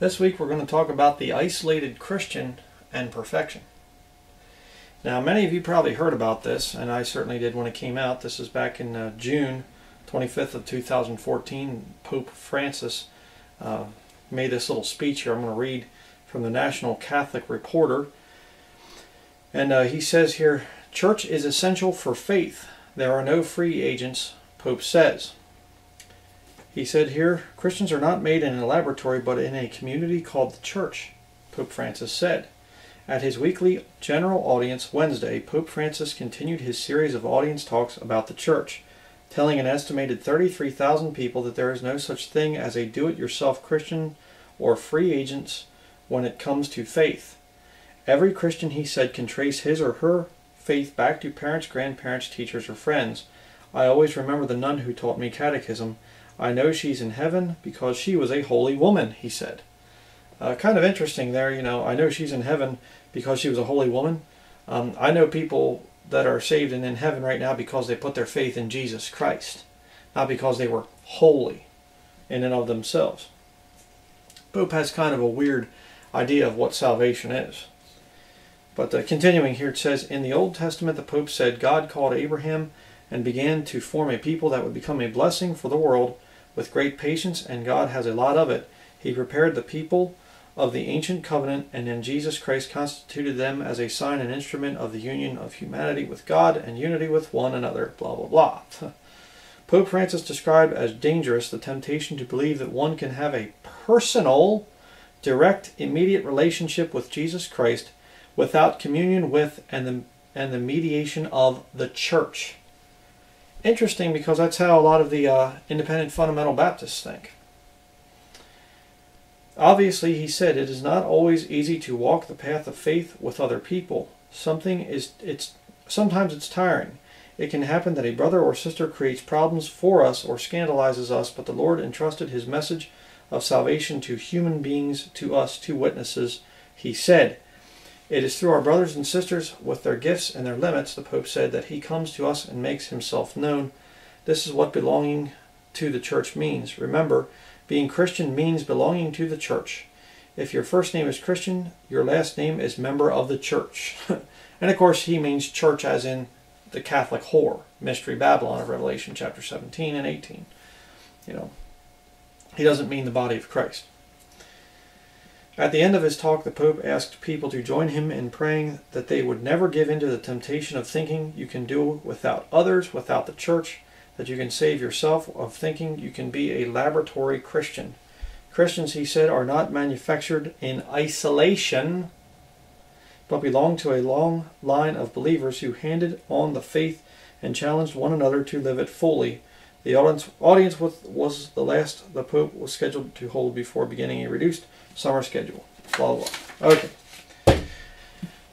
This week we're going to talk about the isolated Christian and perfection. Now, many of you probably heard about this, and I certainly did when it came out. This is back in uh, June 25th of 2014. Pope Francis uh, made this little speech here. I'm going to read from the National Catholic Reporter. And uh, he says here, Church is essential for faith. There are no free agents, Pope says. He said here, Christians are not made in a laboratory but in a community called the church, Pope Francis said. At his weekly general audience Wednesday, Pope Francis continued his series of audience talks about the church, telling an estimated 33,000 people that there is no such thing as a do it yourself Christian or free agents when it comes to faith. Every Christian, he said, can trace his or her faith back to parents, grandparents, teachers, or friends. I always remember the nun who taught me catechism I know she's in heaven because she was a holy woman, he said. Uh, kind of interesting there, you know, I know she's in heaven because she was a holy woman. Um, I know people that are saved and in heaven right now because they put their faith in Jesus Christ, not because they were holy in and of themselves. Pope has kind of a weird idea of what salvation is. But uh, continuing here, it says, In the Old Testament, the Pope said, God called Abraham and began to form a people that would become a blessing for the world with great patience, and God has a lot of it. He prepared the people of the ancient covenant, and in Jesus Christ constituted them as a sign and instrument of the union of humanity with God and unity with one another. Blah, blah, blah. Pope Francis described as dangerous the temptation to believe that one can have a personal, direct, immediate relationship with Jesus Christ without communion with and the, and the mediation of the church interesting because that's how a lot of the uh, independent fundamental Baptists think. Obviously, he said it is not always easy to walk the path of faith with other people. Something is it's sometimes it's tiring. It can happen that a brother or sister creates problems for us or scandalizes us, but the Lord entrusted his message of salvation to human beings, to us, to witnesses. He said, it is through our brothers and sisters, with their gifts and their limits, the Pope said, that he comes to us and makes himself known. This is what belonging to the church means. Remember, being Christian means belonging to the church. If your first name is Christian, your last name is member of the church. and of course, he means church as in the Catholic whore, Mystery Babylon of Revelation chapter 17 and 18. You know, he doesn't mean the body of Christ. At the end of his talk, the Pope asked people to join him in praying that they would never give in to the temptation of thinking you can do without others, without the church, that you can save yourself, of thinking you can be a laboratory Christian. Christians, he said, are not manufactured in isolation, but belong to a long line of believers who handed on the faith and challenged one another to live it fully. The audience, was the last the Pope was scheduled to hold before beginning a reduced summer schedule. Blah, blah. Okay.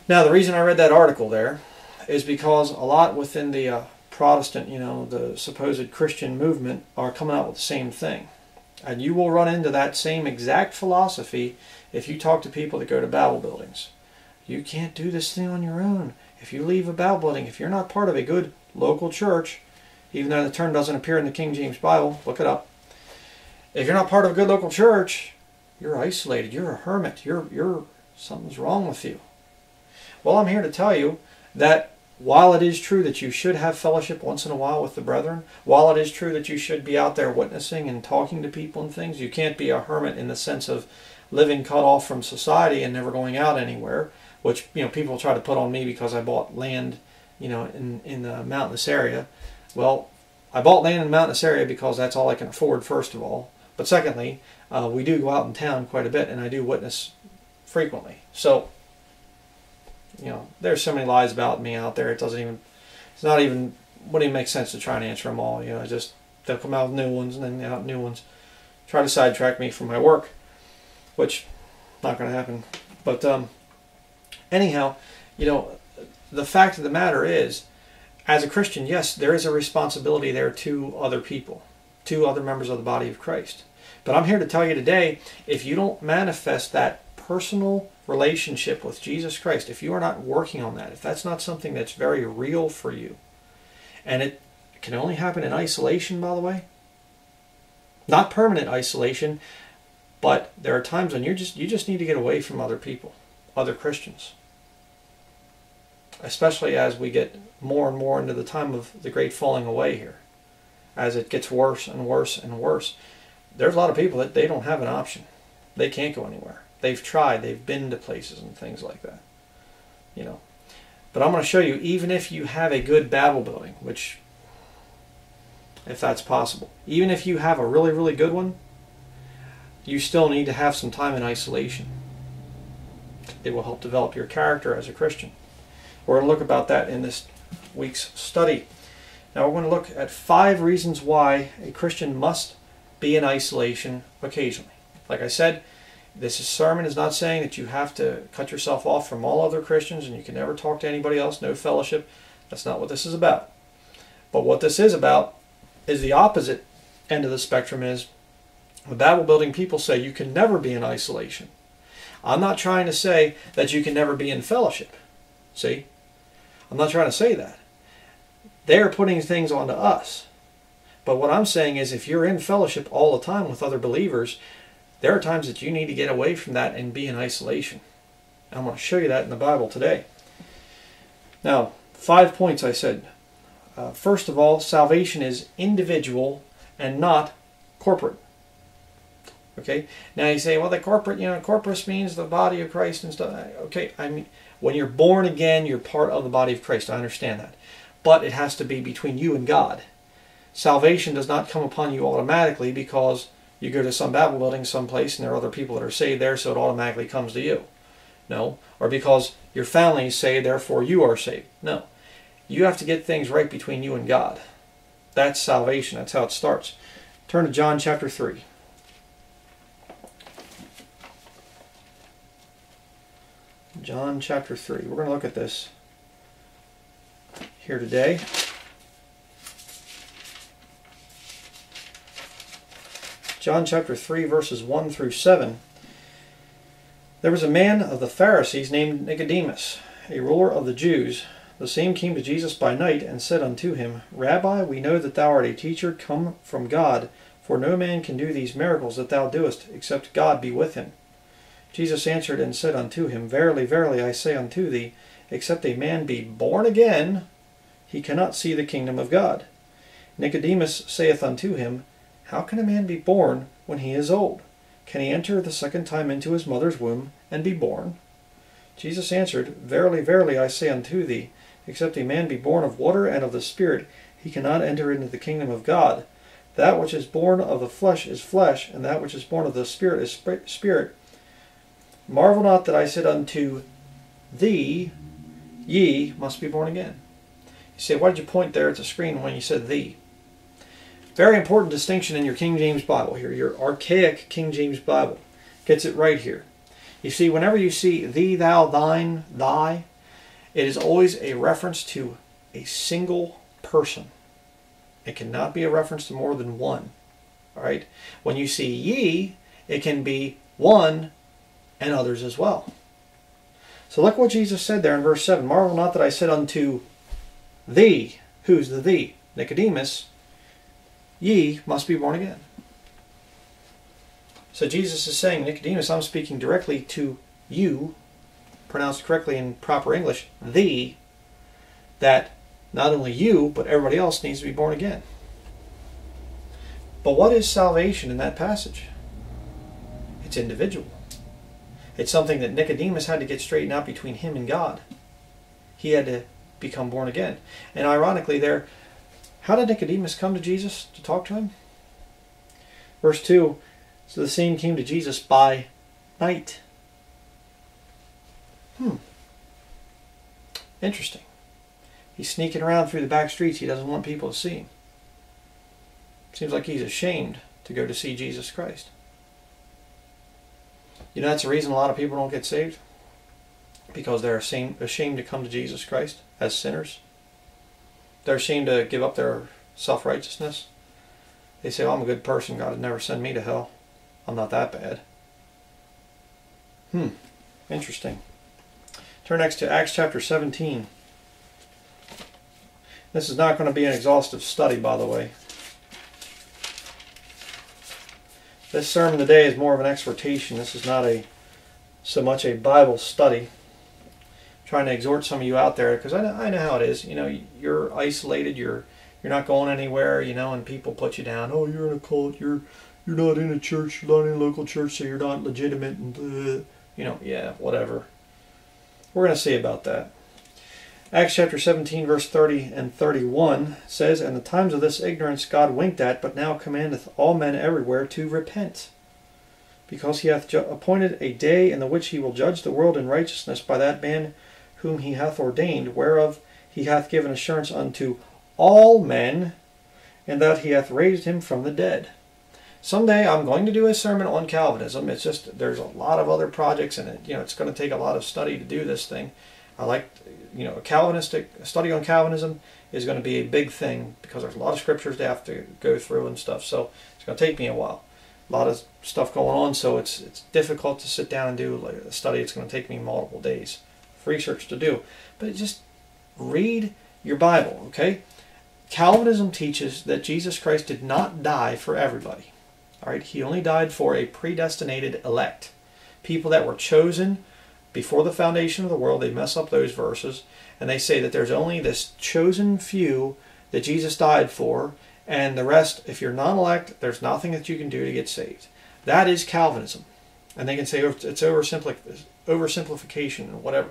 Now, the reason I read that article there is because a lot within the uh, Protestant, you know, the supposed Christian movement are coming out with the same thing. And you will run into that same exact philosophy if you talk to people that go to Bible buildings. You can't do this thing on your own. If you leave a Bible building, if you're not part of a good local church, even though the term doesn't appear in the King James Bible, look it up. If you're not part of a good local church, you're isolated. You're a hermit. You're, you're, something's wrong with you. Well, I'm here to tell you that while it is true that you should have fellowship once in a while with the brethren, while it is true that you should be out there witnessing and talking to people and things, you can't be a hermit in the sense of living cut off from society and never going out anywhere, which, you know, people try to put on me because I bought land, you know, in, in the mountainous area. Well, I bought land in the mountainous area because that's all I can afford, first of all. But secondly, uh, we do go out in town quite a bit, and I do witness frequently. So, you know, there's so many lies about me out there. It doesn't even, it's not even, wouldn't even make sense to try and answer them all. You know, I just they'll come out with new ones and then out new ones. Try to sidetrack me from my work, which not going to happen. But um, anyhow, you know, the fact of the matter is, as a Christian, yes, there is a responsibility there to other people to other members of the body of Christ. But I'm here to tell you today if you don't manifest that personal relationship with Jesus Christ, if you are not working on that, if that's not something that's very real for you, and it can only happen in isolation, by the way, not permanent isolation, But there are times when you just you just need to get away from other people, other Christians. Especially as we get more and more into the time of the great falling away here. As it gets worse and worse and worse. There's a lot of people that they don't have an option. They can't go anywhere. They've tried, they've been to places and things like that. You know. But I'm going to show you, even if you have a good Babel building, which, if that's possible, even if you have a really, really good one, you still need to have some time in isolation. It will help develop your character as a Christian. We're going to look about that in this week's study. Now we're going to look at five reasons why a Christian must be in isolation occasionally. Like I said, this sermon is not saying that you have to cut yourself off from all other Christians and you can never talk to anybody else, no fellowship. That's not what this is about. But what this is about is the opposite end of the spectrum is the Babel building people say you can never be in isolation. I'm not trying to say that you can never be in fellowship. See? I'm not trying to say that. They're putting things onto us. But what I'm saying is if you're in fellowship all the time with other believers, there are times that you need to get away from that and be in isolation. I'm going to show you that in the Bible today. Now, five points I said. Uh, first of all, salvation is individual and not corporate. Okay. Now you say, well, the corporate, you know, corpus means the body of Christ and stuff. Okay. I mean, when you're born again, you're part of the body of Christ. I understand that, but it has to be between you and God. Salvation does not come upon you automatically because you go to some Babel building someplace and there are other people that are saved there, so it automatically comes to you. No. Or because your family is saved, therefore you are saved. No. You have to get things right between you and God. That's salvation. That's how it starts. Turn to John chapter 3. John chapter 3. We're going to look at this here today. John chapter 3, verses 1 through 7. There was a man of the Pharisees named Nicodemus, a ruler of the Jews. The same came to Jesus by night and said unto him, Rabbi, we know that thou art a teacher come from God, for no man can do these miracles that thou doest, except God be with him. Jesus answered and said unto him, Verily, verily, I say unto thee, except a man be born again, he cannot see the kingdom of God. Nicodemus saith unto him, how can a man be born when he is old? Can he enter the second time into his mother's womb and be born? Jesus answered, Verily, verily, I say unto thee, except a man be born of water and of the Spirit, he cannot enter into the kingdom of God. That which is born of the flesh is flesh, and that which is born of the Spirit is spirit. Marvel not that I said unto thee, Ye must be born again. You say, why did you point there at the screen when you said thee? Very important distinction in your King James Bible here. Your archaic King James Bible gets it right here. You see, whenever you see thee, thou, thine, thy, it is always a reference to a single person. It cannot be a reference to more than one. All right. When you see ye, it can be one and others as well. So look what Jesus said there in verse 7. Marvel not that I said unto thee. Who's the thee? Nicodemus ye must be born again. So Jesus is saying, Nicodemus, I'm speaking directly to you, pronounced correctly in proper English, thee, that not only you, but everybody else needs to be born again. But what is salvation in that passage? It's individual. It's something that Nicodemus had to get straightened out between him and God. He had to become born again. And ironically, there, how did Nicodemus come to Jesus to talk to him? Verse 2 So the same came to Jesus by night. Hmm. Interesting. He's sneaking around through the back streets. He doesn't want people to see him. Seems like he's ashamed to go to see Jesus Christ. You know, that's the reason a lot of people don't get saved. Because they're ashamed to come to Jesus Christ as sinners. They're ashamed to give up their self-righteousness. They say, oh, I'm a good person. God would never send me to hell. I'm not that bad. Hmm. Interesting. Turn next to Acts chapter 17. This is not going to be an exhaustive study, by the way. This sermon today is more of an exhortation. This is not a so much a Bible study. I'm trying to exhort some of you out there because I know, I know how it is. You know, you're isolated. You're you're not going anywhere. You know, and people put you down. Oh, you're in a cult. You're you're not in a church. You're not in a local church, so you're not legitimate. And you know, yeah, whatever. We're going to see about that. Acts chapter 17, verse 30 and 31 says, And the times of this ignorance God winked at, but now commandeth all men everywhere to repent. Because he hath appointed a day in the which he will judge the world in righteousness by that man whom he hath ordained, whereof he hath given assurance unto all men, and that he hath raised him from the dead. Someday I'm going to do a sermon on Calvinism. It's just there's a lot of other projects and you know it's going to take a lot of study to do this thing. I like you know, a Calvinistic a study on Calvinism is going to be a big thing because there's a lot of scriptures to have to go through and stuff. So it's going to take me a while. A lot of stuff going on, so it's it's difficult to sit down and do like a study. It's going to take me multiple days of research to do. But just read your Bible, okay? Calvinism teaches that Jesus Christ did not die for everybody. All right, he only died for a predestinated elect, people that were chosen before the foundation of the world, they mess up those verses and they say that there's only this chosen few that Jesus died for, and the rest, if you're non elect, there's nothing that you can do to get saved. That is Calvinism. And they can say it's oversimplification and whatever.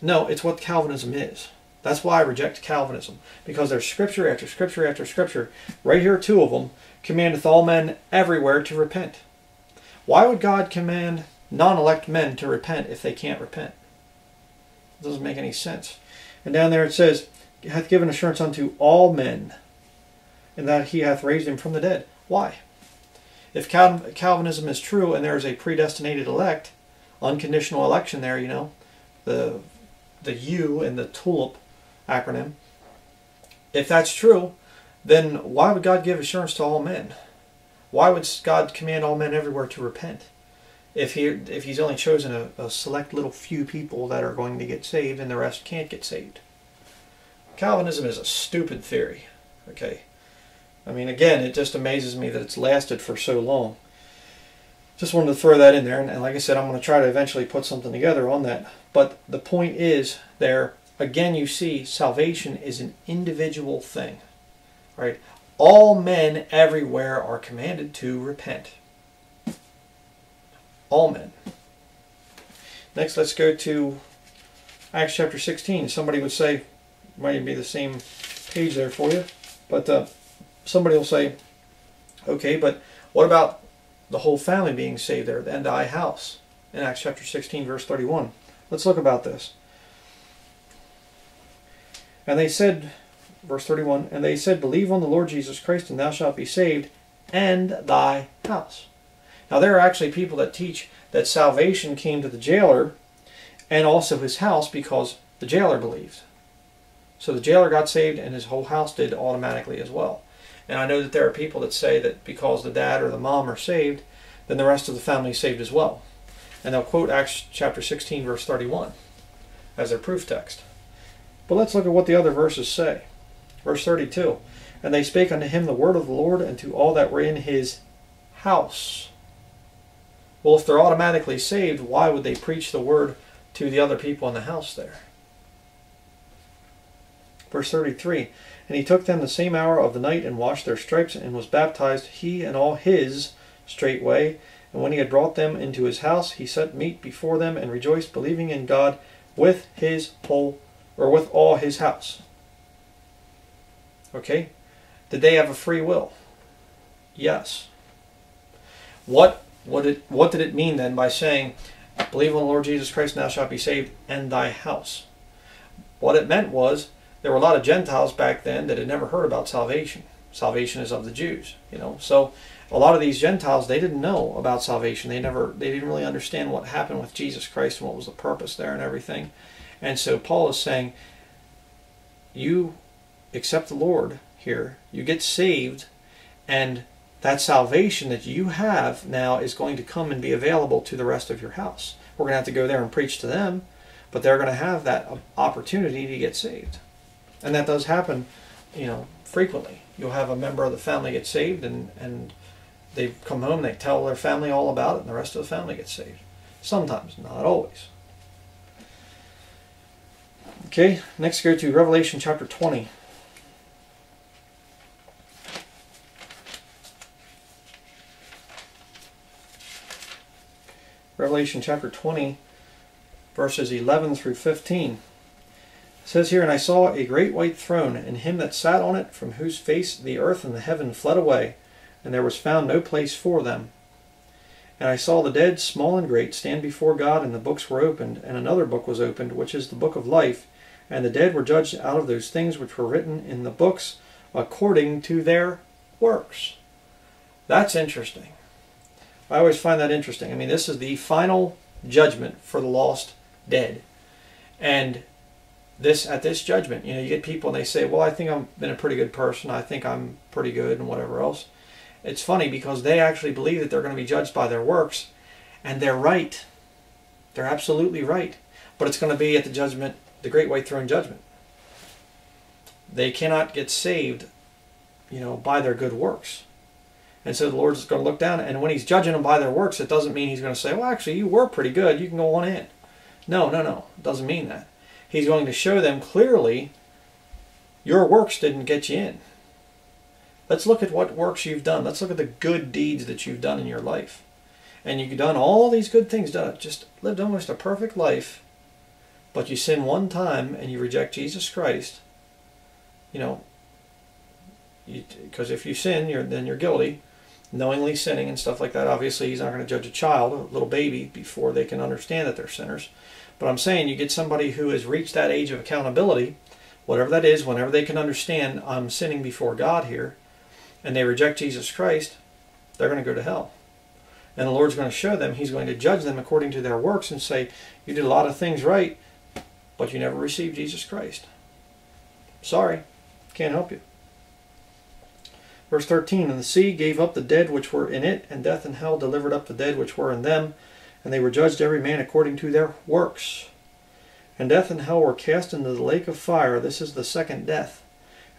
No, it's what Calvinism is. That's why I reject Calvinism. Because there's scripture after scripture after scripture. Right here, two of them commandeth all men everywhere to repent. Why would God command non-elect men to repent if they can't repent. It doesn't make any sense. And down there it says, hath given assurance unto all men, and that he hath raised him from the dead. Why? If Calvinism is true and there is a predestinated elect, unconditional election there, you know, the the U in the TULIP acronym, if that's true, then why would God give assurance to all men? Why would God command all men everywhere to repent? If he if he's only chosen a, a, select little few people that are going to get saved and the rest can't get saved. Calvinism is a stupid theory. Okay. I mean again it just amazes me that it's lasted for so long. Just wanted to throw that in there and, and like I said I'm going to try to eventually put something together on that. But the point is there again you see salvation is an individual thing. Right? All men everywhere are commanded to repent all men. Next, let's go to Acts chapter 16. Somebody would say, might even be the same page there for you, but uh, somebody will say, okay, but what about the whole family being saved there, and thy house? In Acts chapter 16, verse 31. Let's look about this. And they said, verse 31, and they said, Believe on the Lord Jesus Christ, and thou shalt be saved, and thy house. Now, there are actually people that teach that salvation came to the jailer and also his house because the jailer believed. So the jailer got saved and his whole house did automatically as well. And I know that there are people that say that because the dad or the mom are saved, then the rest of the family is saved as well. And they'll quote Acts chapter 16, verse 31 as their proof text. But let's look at what the other verses say. Verse 32 And they spake unto him the word of the Lord and to all that were in his house. Well, if they're automatically saved, why would they preach the word to the other people in the house there? Verse 33 And he took them the same hour of the night and washed their stripes and was baptized, he and all his, straightway. And when he had brought them into his house, he set meat before them and rejoiced, believing in God with his whole, or with all his house. Okay? Did they have a free will? Yes. What what did, what did it mean then by saying, Believe on the Lord Jesus Christ, thou shalt be saved, and thy house? What it meant was there were a lot of Gentiles back then that had never heard about salvation. Salvation is of the Jews, you know. So a lot of these Gentiles they didn't know about salvation. They never they didn't really understand what happened with Jesus Christ and what was the purpose there and everything. And so Paul is saying, you accept the Lord here, you get saved, and that salvation that you have now is going to come and be available to the rest of your house. We're going to have to go there and preach to them, but they're going to have that opportunity to get saved. And that does happen, you know, frequently. You'll have a member of the family get saved and, and they come home, they tell their family all about it, and the rest of the family gets saved. Sometimes, not always. Okay, next go to Revelation chapter 20. Revelation chapter 20, verses 11 through 15. It says here, And I saw a great white throne, and him that sat on it, from whose face the earth and the heaven fled away, and there was found no place for them. And I saw the dead, small and great, stand before God, and the books were opened, and another book was opened, which is the book of life. And the dead were judged out of those things which were written in the books according to their works. That's interesting. I always find that interesting. I mean, this is the final judgment for the lost dead. And this at this judgment, you know, you get people and they say, "Well, I think I've been a pretty good person. I think I'm pretty good and whatever else." It's funny because they actually believe that they're going to be judged by their works, and they're right. They're absolutely right. But it's going to be at the judgment, the great white throne judgment. They cannot get saved, you know, by their good works. And so the Lord's going to look down, and when He's judging them by their works, it doesn't mean He's going to say, well, actually, you were pretty good. You can go on in. No, no, no. It doesn't mean that. He's going to show them clearly your works didn't get you in. Let's look at what works you've done. Let's look at the good deeds that you've done in your life. And you've done all these good things, done just lived almost a perfect life, but you sin one time and you reject Jesus Christ. You know, because if you sin, you're then you're guilty knowingly sinning and stuff like that. Obviously, he's not going to judge a child, a little baby, before they can understand that they're sinners. But I'm saying you get somebody who has reached that age of accountability, whatever that is, whenever they can understand I'm sinning before God here, and they reject Jesus Christ, they're going to go to hell. And the Lord's going to show them, He's going to judge them according to their works and say, You did a lot of things right, but you never received Jesus Christ. Sorry, can't help you. Verse 13 And the sea gave up the dead which were in it, and death and hell delivered up the dead which were in them, and they were judged every man according to their works. And death and hell were cast into the lake of fire. This is the second death.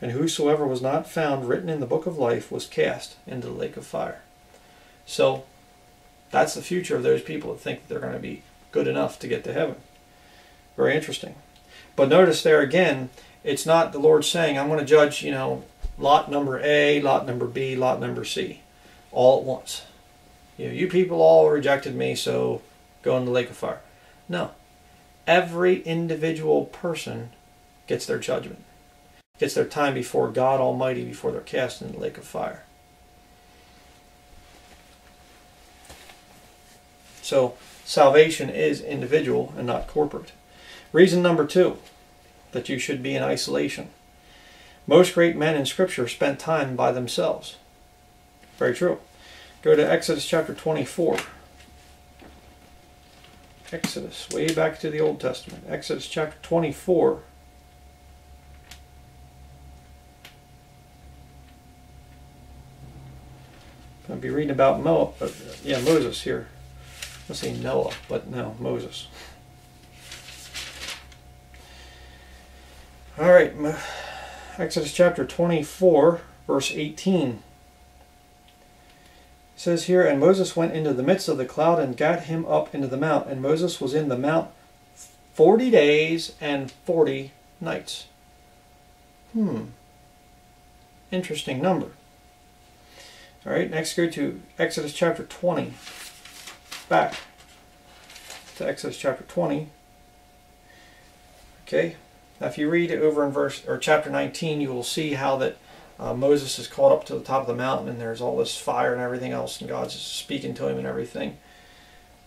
And whosoever was not found written in the book of life was cast into the lake of fire. So, that's the future of those people that think that they're going to be good enough to get to heaven. Very interesting. But notice there again, it's not the Lord saying, I'm going to judge, you know, lot number A, lot number B, lot number C, all at once. You know, you people all rejected me, so go in the lake of fire. No. Every individual person gets their judgment, gets their time before God Almighty before they're cast in the lake of fire. So, salvation is individual and not corporate. Reason number two that you should be in isolation. Most great men in Scripture spent time by themselves. Very true. Go to Exodus chapter 24. Exodus, way back to the Old Testament. Exodus chapter 24. I'll be reading about Mo, uh, yeah, Moses here. Let's say Noah, but no, Moses. All right. Exodus chapter 24, verse 18. It says here, And Moses went into the midst of the cloud and got him up into the mount. And Moses was in the mount 40 days and 40 nights. Hmm. Interesting number. All right, next go to Exodus chapter 20. Back to Exodus chapter 20. Okay, now, if you read over in verse or chapter 19, you will see how that uh, Moses is caught up to the top of the mountain, and there's all this fire and everything else, and God's speaking to him and everything.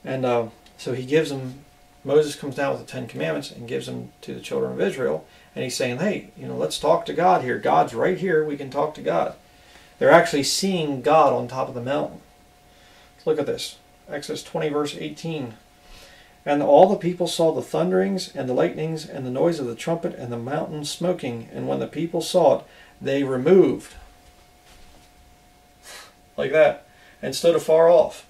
And uh, so he gives them. Moses comes down with the Ten Commandments and gives them to the children of Israel, and he's saying, "Hey, you know, let's talk to God here. God's right here. We can talk to God." They're actually seeing God on top of the mountain. Let's look at this. Exodus 20, verse 18. And all the people saw the thunderings and the lightnings and the noise of the trumpet and the mountain smoking. And when the people saw it, they removed. Like that. And stood afar off.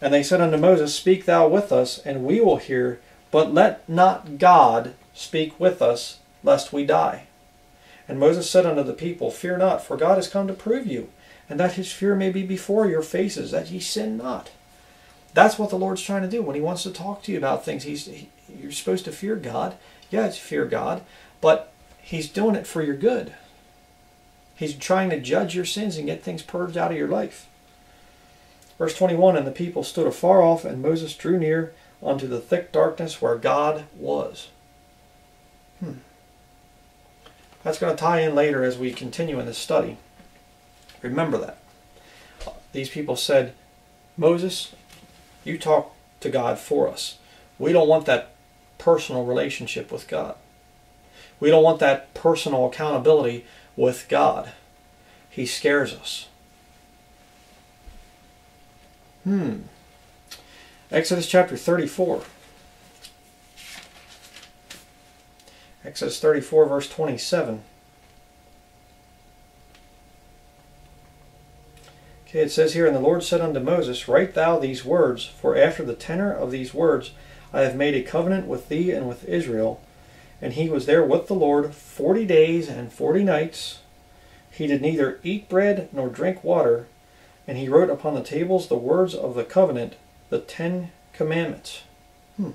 And they said unto Moses, Speak thou with us, and we will hear, but let not God speak with us, lest we die. And Moses said unto the people, Fear not, for God is come to prove you, and that his fear may be before your faces, that ye sin not. That's what the Lord's trying to do when He wants to talk to you about things. He's he, you're supposed to fear God. Yeah, it's fear God, but He's doing it for your good. He's trying to judge your sins and get things purged out of your life. Verse 21 And the people stood afar off, and Moses drew near unto the thick darkness where God was. Hmm. That's going to tie in later as we continue in this study. Remember that. These people said, Moses, you talk to God for us. We don't want that personal relationship with God. We don't want that personal accountability with God. He scares us. Hmm. Exodus chapter 34. Exodus 34, verse 27. Okay, it says here, And the Lord said unto Moses, Write thou these words, for after the tenor of these words I have made a covenant with thee and with Israel. And he was there with the Lord forty days and forty nights. He did neither eat bread nor drink water. And he wrote upon the tables the words of the covenant, the Ten Commandments. Hmm.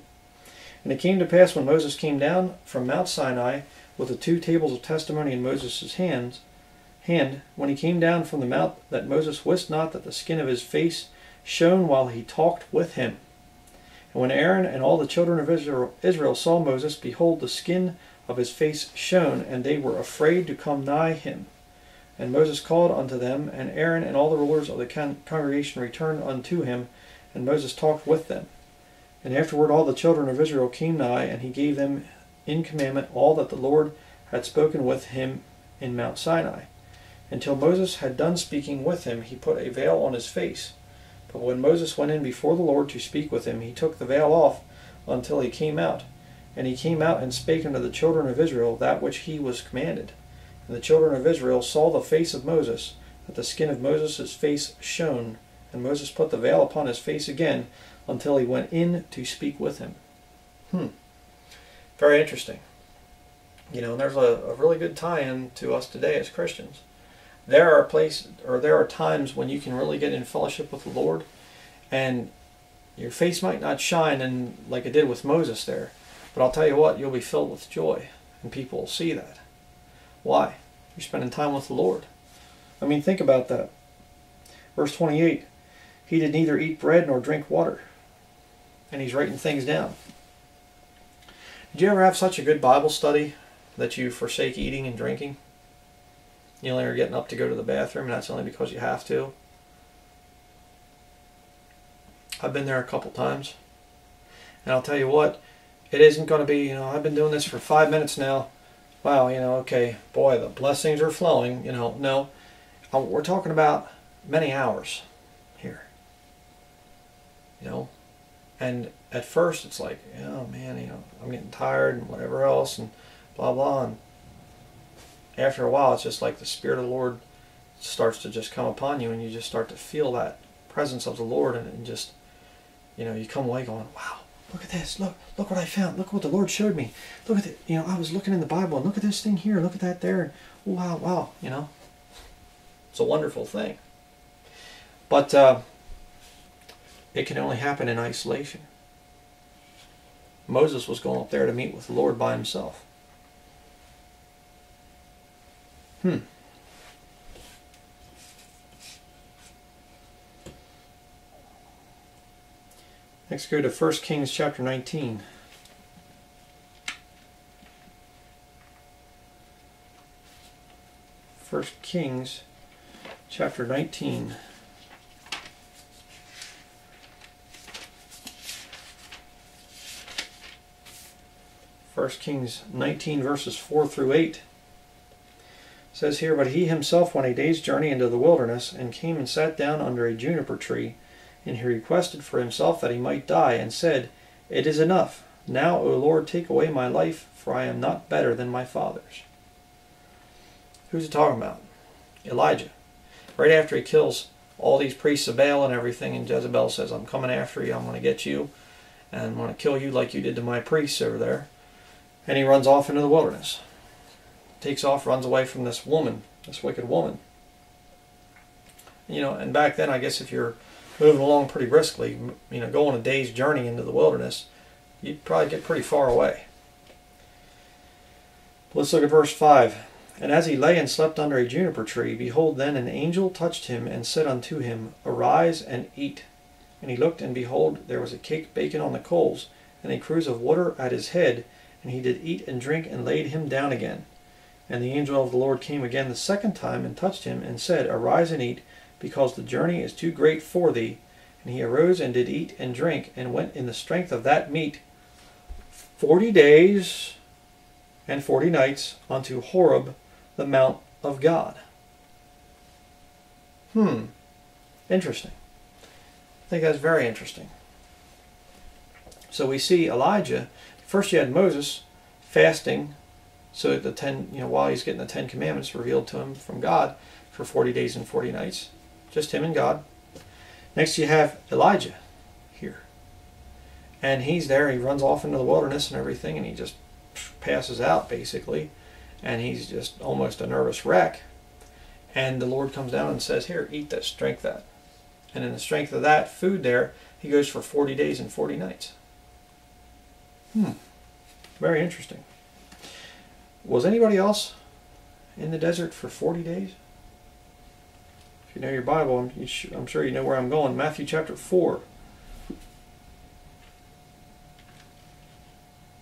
And it came to pass when Moses came down from Mount Sinai with the two tables of testimony in Moses' hands, hand, when he came down from the mount, that Moses wist not that the skin of his face shone while he talked with him. And when Aaron and all the children of Israel, saw Moses, behold, the skin of his face shone, and they were afraid to come nigh him. And Moses called unto them, and Aaron and all the rulers of the con- congregation returned unto him, and Moses talked with them. And afterward all the children of Israel came nigh, and he gave them in commandment all that the Lord had spoken with him in Mount Sinai. Until Moses had done speaking with him, he put a veil on his face. But when Moses went in before the Lord to speak with him, he took the veil off until he came out. And he came out and spake unto the children of Israel that which he was commanded. And the children of Israel saw the face of Moses, that the skin of Moses' face shone. And Moses put the veil upon his face again until he went in to speak with him. Hmm. Very interesting. You know, and there's a, a really good tie-in to us today as Christians there are places or there are times when you can really get in fellowship with the Lord and your face might not shine and like it did with Moses there but I'll tell you what you'll be filled with joy and people will see that. Why? You're spending time with the Lord. I mean think about that. Verse 28 he did neither eat bread nor drink water and he's writing things down. Did you ever have such a good Bible study that you forsake eating and drinking you only are getting up to go to the bathroom, and that's only because you have to. I've been there a couple times. And I'll tell you what, it isn't going to be, you know, I've been doing this for five minutes now. Wow, you know, okay, boy, the blessings are flowing. You know, no. We're talking about many hours here. You know, and at first it's like, oh man, you know, I'm getting tired and whatever else and blah blah. And after a while, it's just like the Spirit of the Lord starts to just come upon you, and you just start to feel that presence of the Lord, and, and just, you know, you come away going, wow, look at this, look, look what I found, look what the Lord showed me, look at it, you know, I was looking in the Bible, and look at this thing here, look at that there, and wow, wow, you know, it's a wonderful thing. But uh, it can only happen in isolation. Moses was going up there to meet with the Lord by himself. Hmm. Next, go to 1 Kings chapter 19. First Kings chapter 19. First Kings 19 verses 4 through 8 says here, But he himself went a day's journey into the wilderness, and came and sat down under a juniper tree. And he requested for himself that he might die, and said, It is enough. Now, O Lord, take away my life, for I am not better than my fathers. Who's he talking about? Elijah. Right after he kills all these priests of Baal and everything, and Jezebel says, I'm coming after you, I'm going to get you, and I'm going to kill you like you did to my priests over there. And he runs off into the wilderness takes off, runs away from this woman, this wicked woman. You know, and back then, I guess if you're moving along pretty briskly, you know, going a day's journey into the wilderness, you'd probably get pretty far away. Let's look at verse 5. And as he lay and slept under a juniper tree, behold, then an angel touched him and said unto him, Arise and eat. And he looked, and behold, there was a cake baken on the coals, and a cruse of water at his head. And he did eat and drink, and laid him down again. And the angel of the Lord came again the second time, and touched him, and said, Arise and eat, because the journey is too great for thee. And he arose and did eat and drink, and went in the strength of that meat forty days and forty nights unto Horeb, the mount of God. Hmm. Interesting. I think that's very interesting. So we see Elijah. First, you had Moses fasting, so the ten, you know, while he's getting the Ten Commandments revealed to him from God for forty days and forty nights, just him and God. Next, you have Elijah here, and he's there. He runs off into the wilderness and everything, and he just passes out basically, and he's just almost a nervous wreck. And the Lord comes down and says, "Here, eat this, drink that." And in the strength of that food there, he goes for 40 days and 40 nights. Hmm. Very interesting. Was anybody else in the desert for 40 days? If you know your Bible, I'm, you sh- I'm sure you know where I'm going. Matthew chapter 4.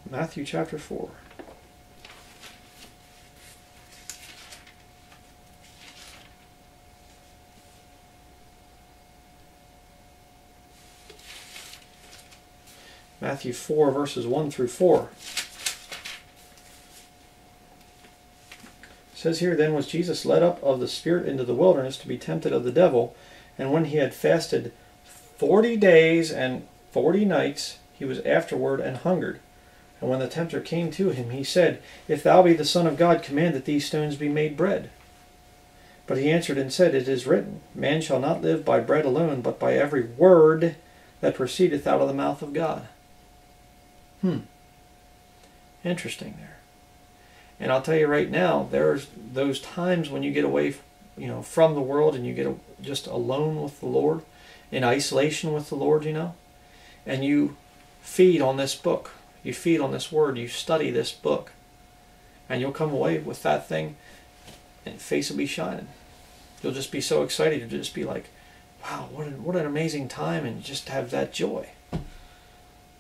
Matthew chapter 4. Matthew 4, verses 1 through 4. Says here, Then was Jesus led up of the Spirit into the wilderness to be tempted of the devil, and when he had fasted forty days and forty nights, he was afterward and hungered. And when the tempter came to him, he said, If thou be the Son of God, command that these stones be made bread. But he answered and said, It is written, Man shall not live by bread alone, but by every word that proceedeth out of the mouth of God. Hmm. Interesting there. And I'll tell you right now, there's those times when you get away, you know, from the world and you get just alone with the Lord, in isolation with the Lord, you know, and you feed on this book, you feed on this word, you study this book, and you'll come away with that thing, and face will be shining. You'll just be so excited. You'll just be like, wow, what an, what an amazing time, and just have that joy.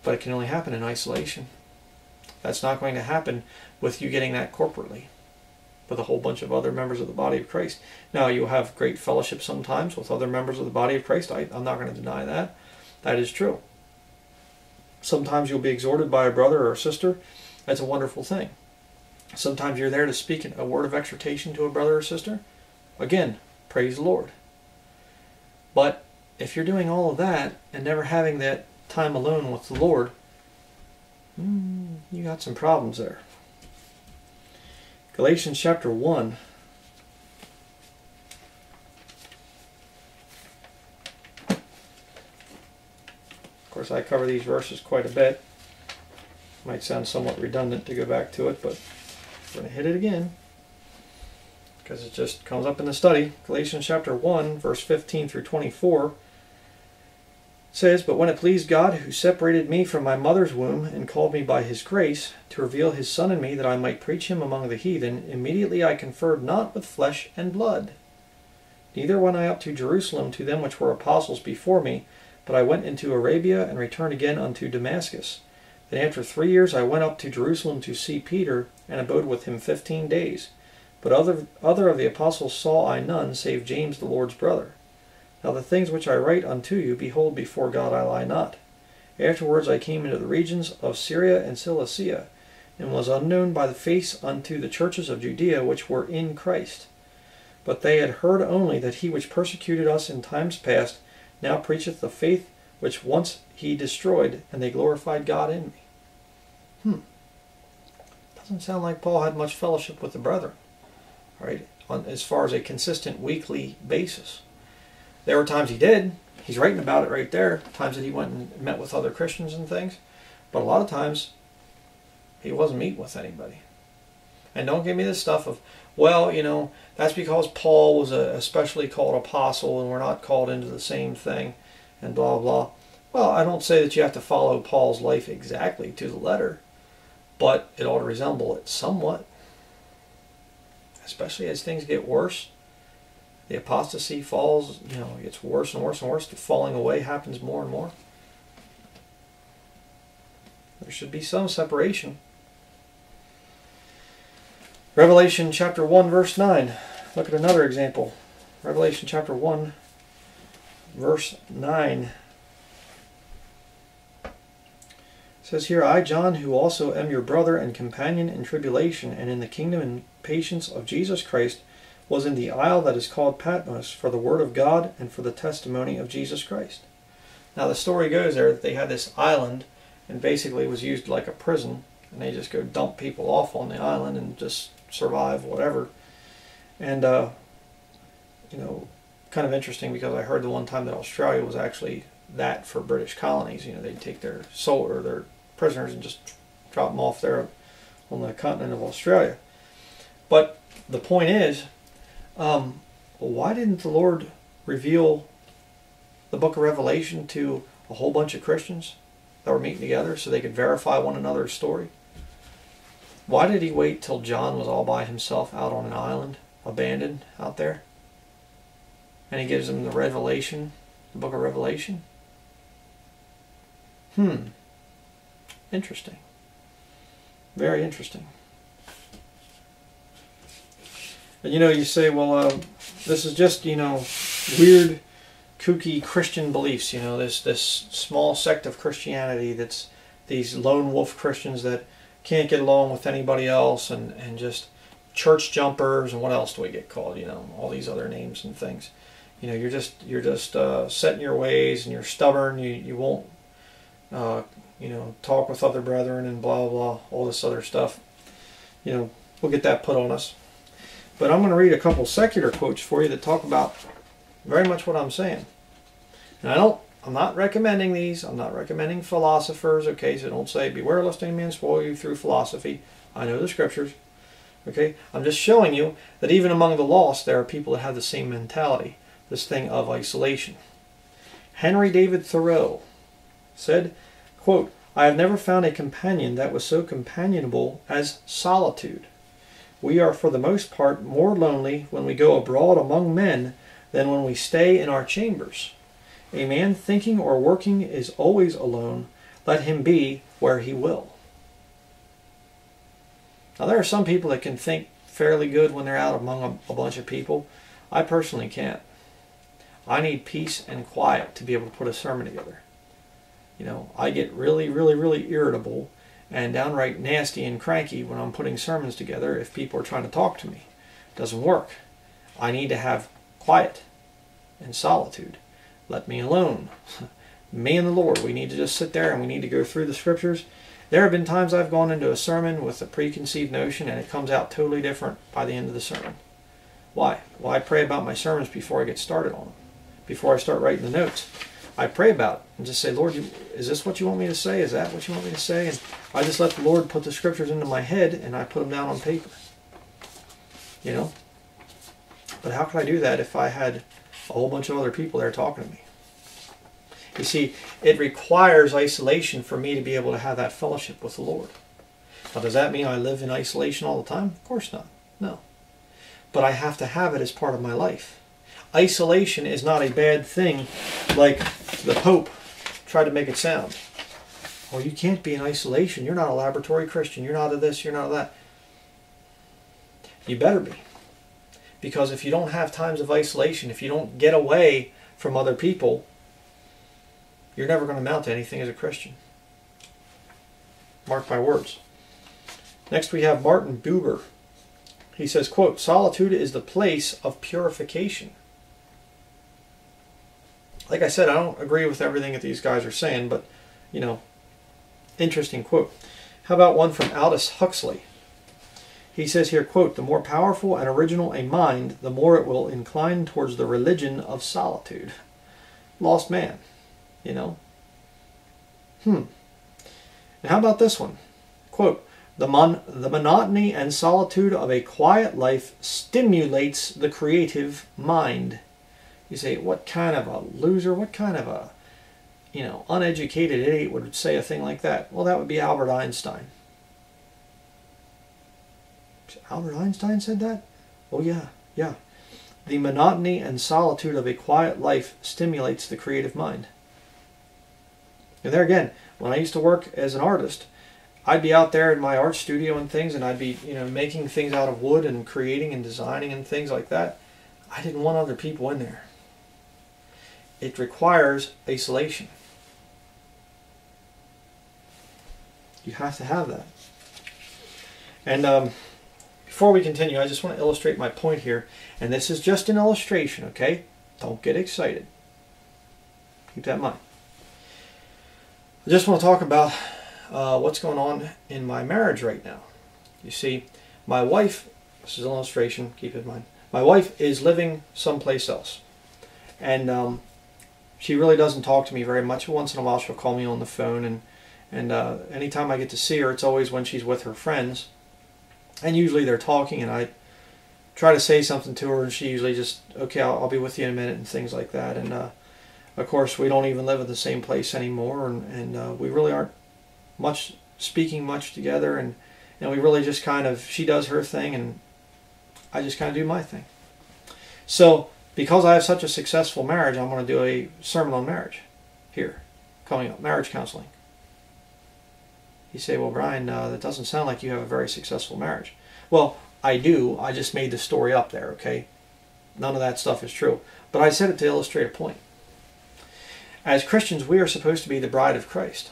But it can only happen in isolation. That's not going to happen with you getting that corporately with a whole bunch of other members of the body of Christ. Now, you'll have great fellowship sometimes with other members of the body of Christ. I, I'm not going to deny that. That is true. Sometimes you'll be exhorted by a brother or a sister. That's a wonderful thing. Sometimes you're there to speak a word of exhortation to a brother or sister. Again, praise the Lord. But if you're doing all of that and never having that time alone with the Lord, mm, you got some problems there. Galatians chapter 1. Of course, I cover these verses quite a bit. Might sound somewhat redundant to go back to it, but we're going to hit it again because it just comes up in the study. Galatians chapter 1, verse 15 through 24 says, But when it pleased God, who separated me from my mother's womb, and called me by his grace, to reveal his Son in me, that I might preach him among the heathen, immediately I conferred not with flesh and blood. Neither went I up to Jerusalem to them which were apostles before me, but I went into Arabia, and returned again unto Damascus. Then after three years I went up to Jerusalem to see Peter, and abode with him fifteen days. But other, other of the apostles saw I none, save James the Lord's brother. Now the things which I write unto you, behold, before God I lie not. Afterwards I came into the regions of Syria and Cilicia, and was unknown by the face unto the churches of Judea which were in Christ. But they had heard only that he which persecuted us in times past now preacheth the faith which once he destroyed, and they glorified God in me. Hmm. Doesn't sound like Paul had much fellowship with the brethren, right? On as far as a consistent weekly basis. There were times he did. He's writing about it right there. Times that he went and met with other Christians and things. But a lot of times he wasn't meeting with anybody. And don't give me this stuff of, well, you know, that's because Paul was a especially called apostle and we're not called into the same thing and blah, blah. Well, I don't say that you have to follow Paul's life exactly to the letter, but it ought to resemble it somewhat. Especially as things get worse. The apostasy falls, you know, gets worse and worse and worse. The falling away happens more and more. There should be some separation. Revelation chapter 1, verse 9. Look at another example. Revelation chapter 1, verse 9. It says here, I, John, who also am your brother and companion in tribulation and in the kingdom and patience of Jesus Christ, was in the isle that is called Patmos for the word of God and for the testimony of Jesus Christ. Now the story goes there that they had this island and basically was used like a prison and they just go dump people off on the island and just survive whatever. And uh, you know, kind of interesting because I heard the one time that Australia was actually that for British colonies. You know, they'd take their soul or their prisoners and just drop them off there on the continent of Australia. But the point is, um, why didn't the Lord reveal the book of Revelation to a whole bunch of Christians that were meeting together so they could verify one another's story? Why did he wait till John was all by himself out on an island, abandoned out there? And he gives them the Revelation, the book of Revelation? Hmm. Interesting. Very interesting. And you know, you say, well, uh, this is just, you know, weird, kooky Christian beliefs. You know, this this small sect of Christianity that's these lone wolf Christians that can't get along with anybody else, and and just church jumpers, and what else do we get called? You know, all these other names and things. You know, you're just you're just uh, set in your ways, and you're stubborn. You you won't, uh, you know, talk with other brethren, and blah blah, all this other stuff. You know, we'll get that put on us. But I'm going to read a couple secular quotes for you that talk about very much what I'm saying. And I don't, I'm not recommending these. I'm not recommending philosophers, okay? So don't say, beware lest any man spoil you through philosophy. I know the scriptures, okay? I'm just showing you that even among the lost, there are people that have the same mentality, this thing of isolation. Henry David Thoreau said, quote, I have never found a companion that was so companionable as solitude. We are for the most part more lonely when we go abroad among men than when we stay in our chambers. A man thinking or working is always alone. Let him be where he will. Now, there are some people that can think fairly good when they're out among a, a bunch of people. I personally can't. I need peace and quiet to be able to put a sermon together. You know, I get really, really, really irritable and downright nasty and cranky when I'm putting sermons together if people are trying to talk to me. It doesn't work. I need to have quiet and solitude. Let me alone. me and the Lord. We need to just sit there and we need to go through the scriptures. There have been times I've gone into a sermon with a preconceived notion and it comes out totally different by the end of the sermon. Why? Well, I pray about my sermons before I get started on them, before I start writing the notes. I pray about and just say, Lord, is this what you want me to say? Is that what you want me to say? And I just let the Lord put the scriptures into my head and I put them down on paper. You know? But how could I do that if I had a whole bunch of other people there talking to me? You see, it requires isolation for me to be able to have that fellowship with the Lord. Now, does that mean I live in isolation all the time? Of course not. No. But I have to have it as part of my life. Isolation is not a bad thing like the Pope tried to make it sound. Oh, you can't be in isolation. You're not a laboratory Christian. You're not a this, you're not a that. You better be. Because if you don't have times of isolation, if you don't get away from other people, you're never going to amount to anything as a Christian. Mark my words. Next we have Martin Buber. He says, quote, Solitude is the place of purification. Like I said, I don't agree with everything that these guys are saying, but, you know, interesting quote. How about one from Aldous Huxley? He says here, quote, The more powerful and original a mind, the more it will incline towards the religion of solitude. Lost man, you know. Hmm. And how about this one? Quote, The, mon- the monotony and solitude of a quiet life stimulates the creative mind. You say, what kind of a loser, what kind of a, you know, uneducated idiot would say a thing like that? Well, that would be Albert Einstein. Albert Einstein said that? Oh, yeah, yeah. The monotony and solitude of a quiet life stimulates the creative mind. And there again, when I used to work as an artist, I'd be out there in my art studio and things, and I'd be, you know, making things out of wood and creating and designing and things like that. I didn't want other people in there. It requires isolation. You have to have that. And um, before we continue, I just want to illustrate my point here. And this is just an illustration, okay? Don't get excited. Keep that in mind. I just want to talk about uh, what's going on in my marriage right now. You see, my wife, this is an illustration, keep in mind. My wife is living someplace else. And um, she really doesn't talk to me very much. Once in a while, she'll call me on the phone. And, and uh, anytime I get to see her, it's always when she's with her friends. And usually they're talking, and I try to say something to her, and she usually just, okay, I'll, I'll be with you in a minute, and things like that. And uh, of course, we don't even live in the same place anymore, and, and uh, we really aren't much speaking much together, and and we really just kind of she does her thing, and I just kind of do my thing. So because I have such a successful marriage, I'm going to do a sermon on marriage here coming up, marriage counseling. You say, well, Brian, uh, that doesn't sound like you have a very successful marriage. Well, I do. I just made the story up there, okay? None of that stuff is true. But I said it to illustrate a point. As Christians, we are supposed to be the bride of Christ.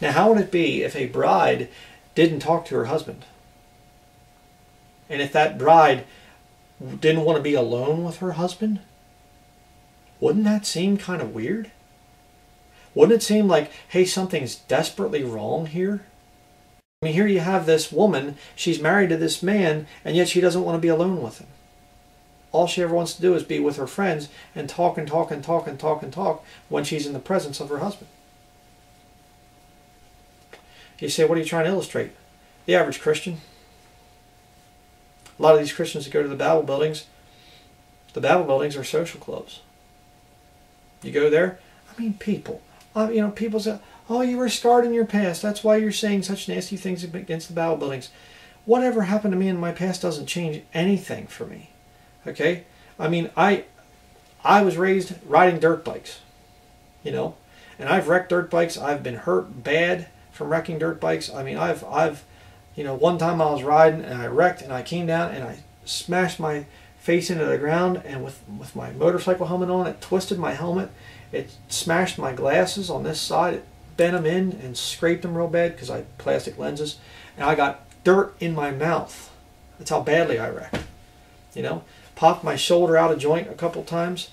Now, how would it be if a bride didn't talk to her husband? And if that bride didn't want to be alone with her husband? Wouldn't that seem kind of weird? Wouldn't it seem like, hey, something's desperately wrong here? I mean, here you have this woman, she's married to this man, and yet she doesn't want to be alone with him. All she ever wants to do is be with her friends and talk and talk and talk and talk and talk when she's in the presence of her husband. You say, what are you trying to illustrate? The average Christian. A lot of these Christians that go to the Babel buildings, the Babel buildings are social clubs. You go there, I mean, people. Uh, you know, people say, oh, you were scarred in your past. That's why you're saying such nasty things against the Babel buildings. Whatever happened to me in my past doesn't change anything for me. Okay? I mean, I I was raised riding dirt bikes. You know? And I've wrecked dirt bikes. I've been hurt bad from wrecking dirt bikes. I mean, I've, I've, you know, one time I was riding and I wrecked and I came down and I smashed my face into the ground and with, with my motorcycle helmet on, it twisted my helmet. It smashed my glasses on this side. It bent them in and scraped them real bad because I had plastic lenses. And I got dirt in my mouth. That's how badly I wrecked. You know, popped my shoulder out of joint a couple times.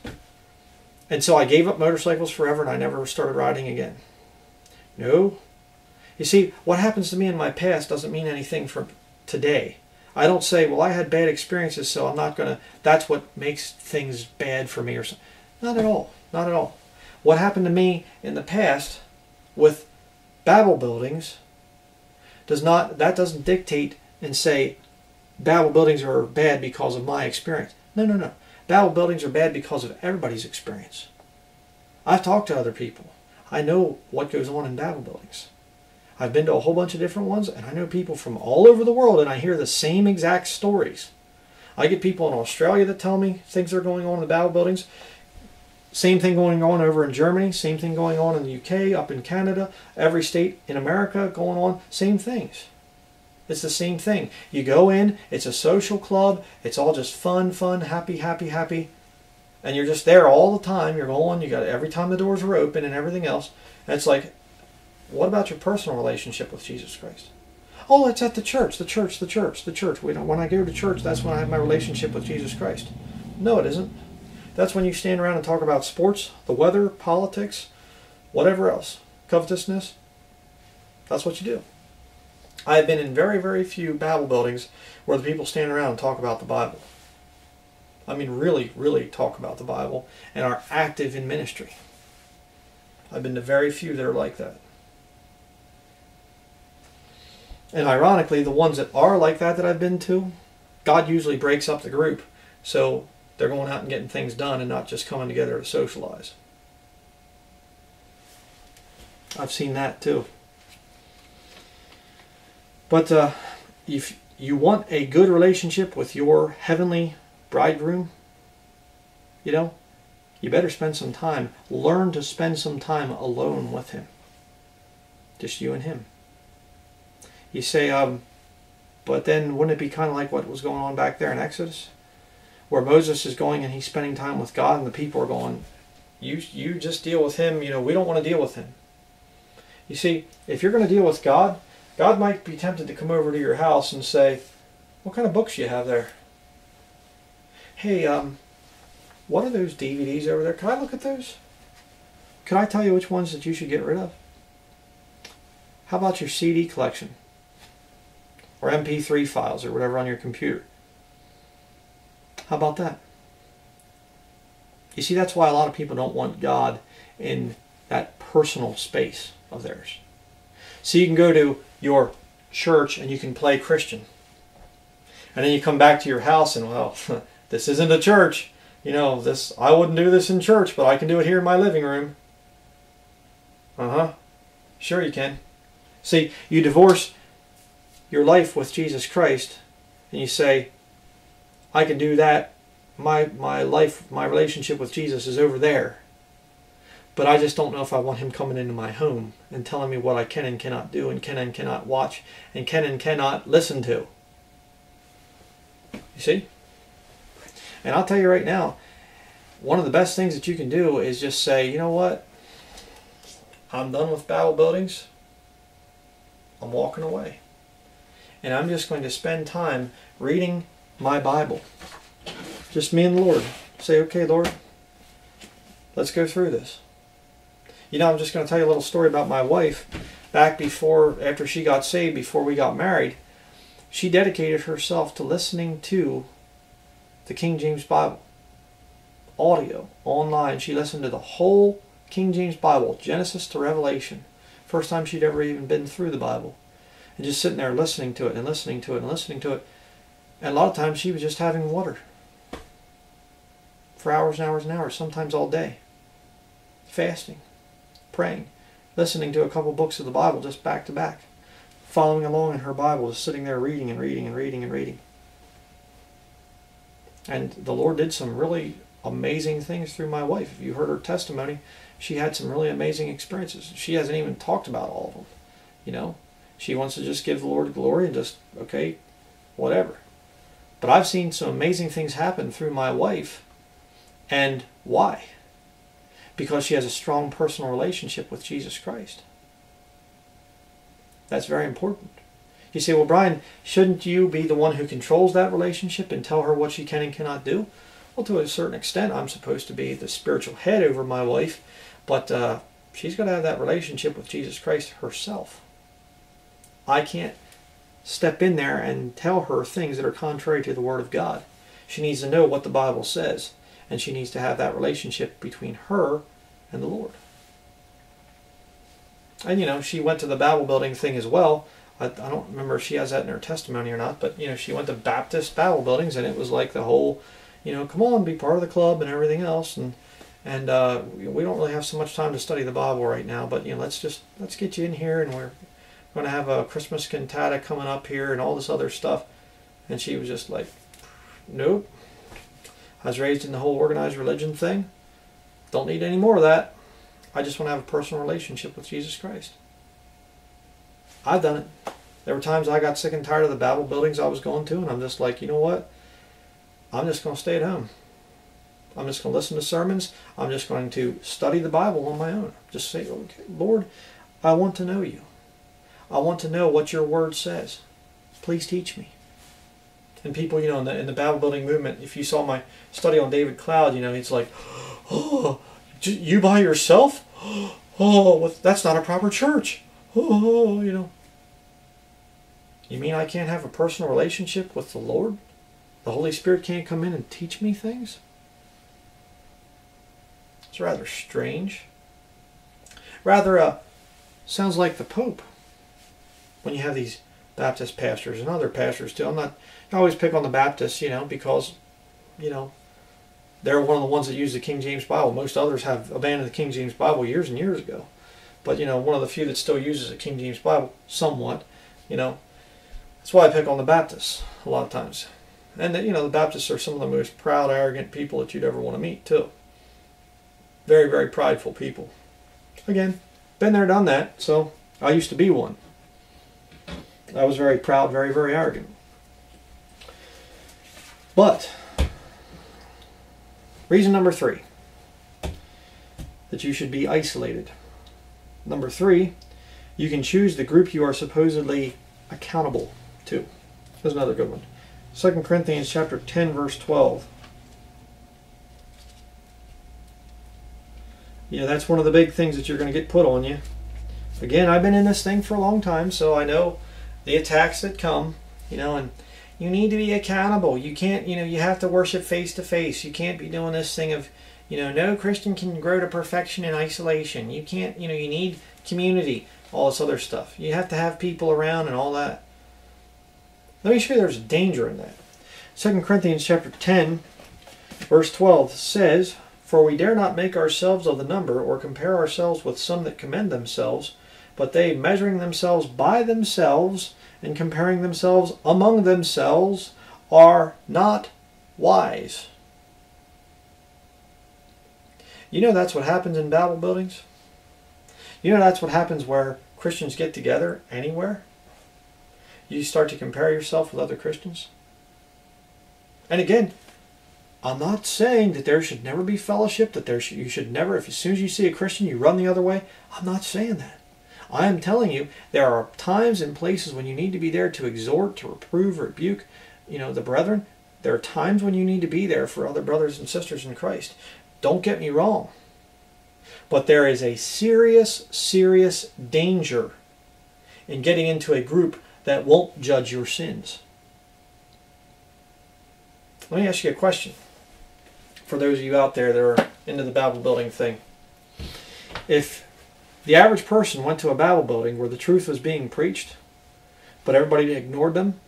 And so I gave up motorcycles forever and I never started riding again. No, you see, what happens to me in my past doesn't mean anything for today. I don't say, well, I had bad experiences, so I'm not going to, that's what makes things bad for me or something. Not at all. Not at all. What happened to me in the past with Babel buildings does not, that doesn't dictate and say Babel buildings are bad because of my experience. No, no, no. Babel buildings are bad because of everybody's experience. I've talked to other people. I know what goes on in Babel buildings. I've been to a whole bunch of different ones, and I know people from all over the world, and I hear the same exact stories. I get people in Australia that tell me things are going on in the Babel buildings. Same thing going on over in Germany, same thing going on in the UK, up in Canada, every state in America going on, same things. It's the same thing. You go in, it's a social club, it's all just fun, fun, happy, happy, happy. And you're just there all the time. You're going, you got every time the doors are open and everything else. And it's like what about your personal relationship with Jesus Christ? Oh, it's at the church, the church, the church, the church. When I go to church, that's when I have my relationship with Jesus Christ. No, it isn't. That's when you stand around and talk about sports, the weather, politics, whatever else, covetousness. That's what you do. I have been in very, very few Babel buildings where the people stand around and talk about the Bible. I mean, really, really talk about the Bible and are active in ministry. I've been to very few that are like that. And ironically, the ones that are like that that I've been to, God usually breaks up the group. So they're going out and getting things done and not just coming together to socialize. I've seen that too. But uh, if you want a good relationship with your heavenly bridegroom, you know, you better spend some time. Learn to spend some time alone with him. Just you and him. You say, um, but then wouldn't it be kind of like what was going on back there in Exodus? Where Moses is going and he's spending time with God and the people are going, you, you just deal with him. You know, we don't want to deal with him. You see, if you're going to deal with God, God might be tempted to come over to your house and say, what kind of books you have there? Hey, um, what are those DVDs over there? Can I look at those? Can I tell you which ones that you should get rid of? How about your CD collection? Or MP3 files or whatever on your computer? How about that? You see, that's why a lot of people don't want God in that personal space of theirs. So you can go to your church and you can play Christian. And then you come back to your house and, well, this isn't a church. You know, this I wouldn't do this in church, but I can do it here in my living room. Uh-huh. Sure you can. See, you divorce your life with Jesus Christ and you say, I can do that. My my life, my relationship with Jesus is over there. But I just don't know if I want him coming into my home and telling me what I can and cannot do and can and cannot watch and can and cannot listen to. You see? And I'll tell you right now, one of the best things that you can do is just say, you know what? I'm done with Babel buildings. I'm walking away. And I'm just going to spend time reading my Bible. Just me and the Lord. Say, okay, Lord, let's go through this. You know, I'm just going to tell you a little story about my wife. Back before, after she got saved, before we got married, she dedicated herself to listening to the King James Bible. Audio, online. She listened to the whole King James Bible, Genesis to Revelation. First time she'd ever even been through the Bible. And just sitting there listening to it and listening to it and listening to it. And a lot of times she was just having water. For hours and hours and hours, sometimes all day. Fasting praying, listening to a couple books of the Bible just back to back, following along in her Bible, just sitting there reading and reading and reading and reading. And the Lord did some really amazing things through my wife. If you heard her testimony, she had some really amazing experiences. She hasn't even talked about all of them. You know, she wants to just give the Lord glory and just, okay, whatever. But I've seen some amazing things happen through my wife. And why? because she has a strong personal relationship with Jesus Christ. That's very important. You say, well, Brian, shouldn't you be the one who controls that relationship and tell her what she can and cannot do? Well, to a certain extent, I'm supposed to be the spiritual head over my wife, but uh, she's got to have that relationship with Jesus Christ herself. I can't step in there and tell her things that are contrary to the Word of God. She needs to know what the Bible says and she needs to have that relationship between her and the Lord. And you know, she went to the Babel building thing as well. I, I don't remember if she has that in her testimony or not, but you know, she went to Baptist Babel buildings, and it was like the whole, you know, come on, be part of the club and everything else, and and uh, we don't really have so much time to study the Bible right now, but you know, let's just let's get you in here, and we're going to have a Christmas cantata coming up here and all this other stuff. And she was just like, nope, I was raised in the whole organized religion thing. Don't need any more of that. I just want to have a personal relationship with Jesus Christ. I've done it. There were times I got sick and tired of the Babel buildings I was going to, and I'm just like, you know what? I'm just going to stay at home. I'm just going to listen to sermons. I'm just going to study the Bible on my own. Just say, okay, Lord, I want to know you. I want to know what your word says. Please teach me and people, you know, in the, in the Babel building movement, if you saw my study on David Cloud, you know, he's like, oh, you by yourself? Oh, that's not a proper church. Oh, you know. You mean I can't have a personal relationship with the Lord? The Holy Spirit can't come in and teach me things? It's rather strange. Rather, uh, sounds like the Pope. When you have these Baptist pastors and other pastors too. I'm not I always pick on the Baptists, you know, because you know they're one of the ones that use the King James Bible. Most others have abandoned the King James Bible years and years ago. But you know, one of the few that still uses a King James Bible somewhat, you know. That's why I pick on the Baptists a lot of times. And you know, the Baptists are some of the most proud, arrogant people that you'd ever want to meet too. Very, very prideful people. Again, been there, done that. So I used to be one. I was very proud, very, very arrogant. But reason number three that you should be isolated. Number three, you can choose the group you are supposedly accountable to. There's another good one. 2 Corinthians chapter 10 verse 12. You know, that's one of the big things that you're going to get put on you. Again, I've been in this thing for a long time, so I know the attacks that come, you know, and you need to be accountable. You can't, you know, you have to worship face to face. You can't be doing this thing of, you know, no Christian can grow to perfection in isolation. You can't, you know, you need community, all this other stuff. You have to have people around and all that. Let me show you there's danger in that. 2 Corinthians chapter 10, verse 12 says, For we dare not make ourselves of the number, or compare ourselves with some that commend themselves, but they, measuring themselves by themselves, and comparing themselves among themselves, are not wise. You know that's what happens in Babel buildings? You know that's what happens where Christians get together anywhere? You start to compare yourself with other Christians? And again, I'm not saying that there should never be fellowship, that there should, you should never, if as soon as you see a Christian, you run the other way. I'm not saying that. I am telling you, there are times and places when you need to be there to exhort, to reprove, rebuke, you know, the brethren. There are times when you need to be there for other brothers and sisters in Christ. Don't get me wrong. But there is a serious, serious danger in getting into a group that won't judge your sins. Let me ask you a question for those of you out there that are into the Babel building thing. If the average person went to a Babel building where the truth was being preached, but everybody ignored them,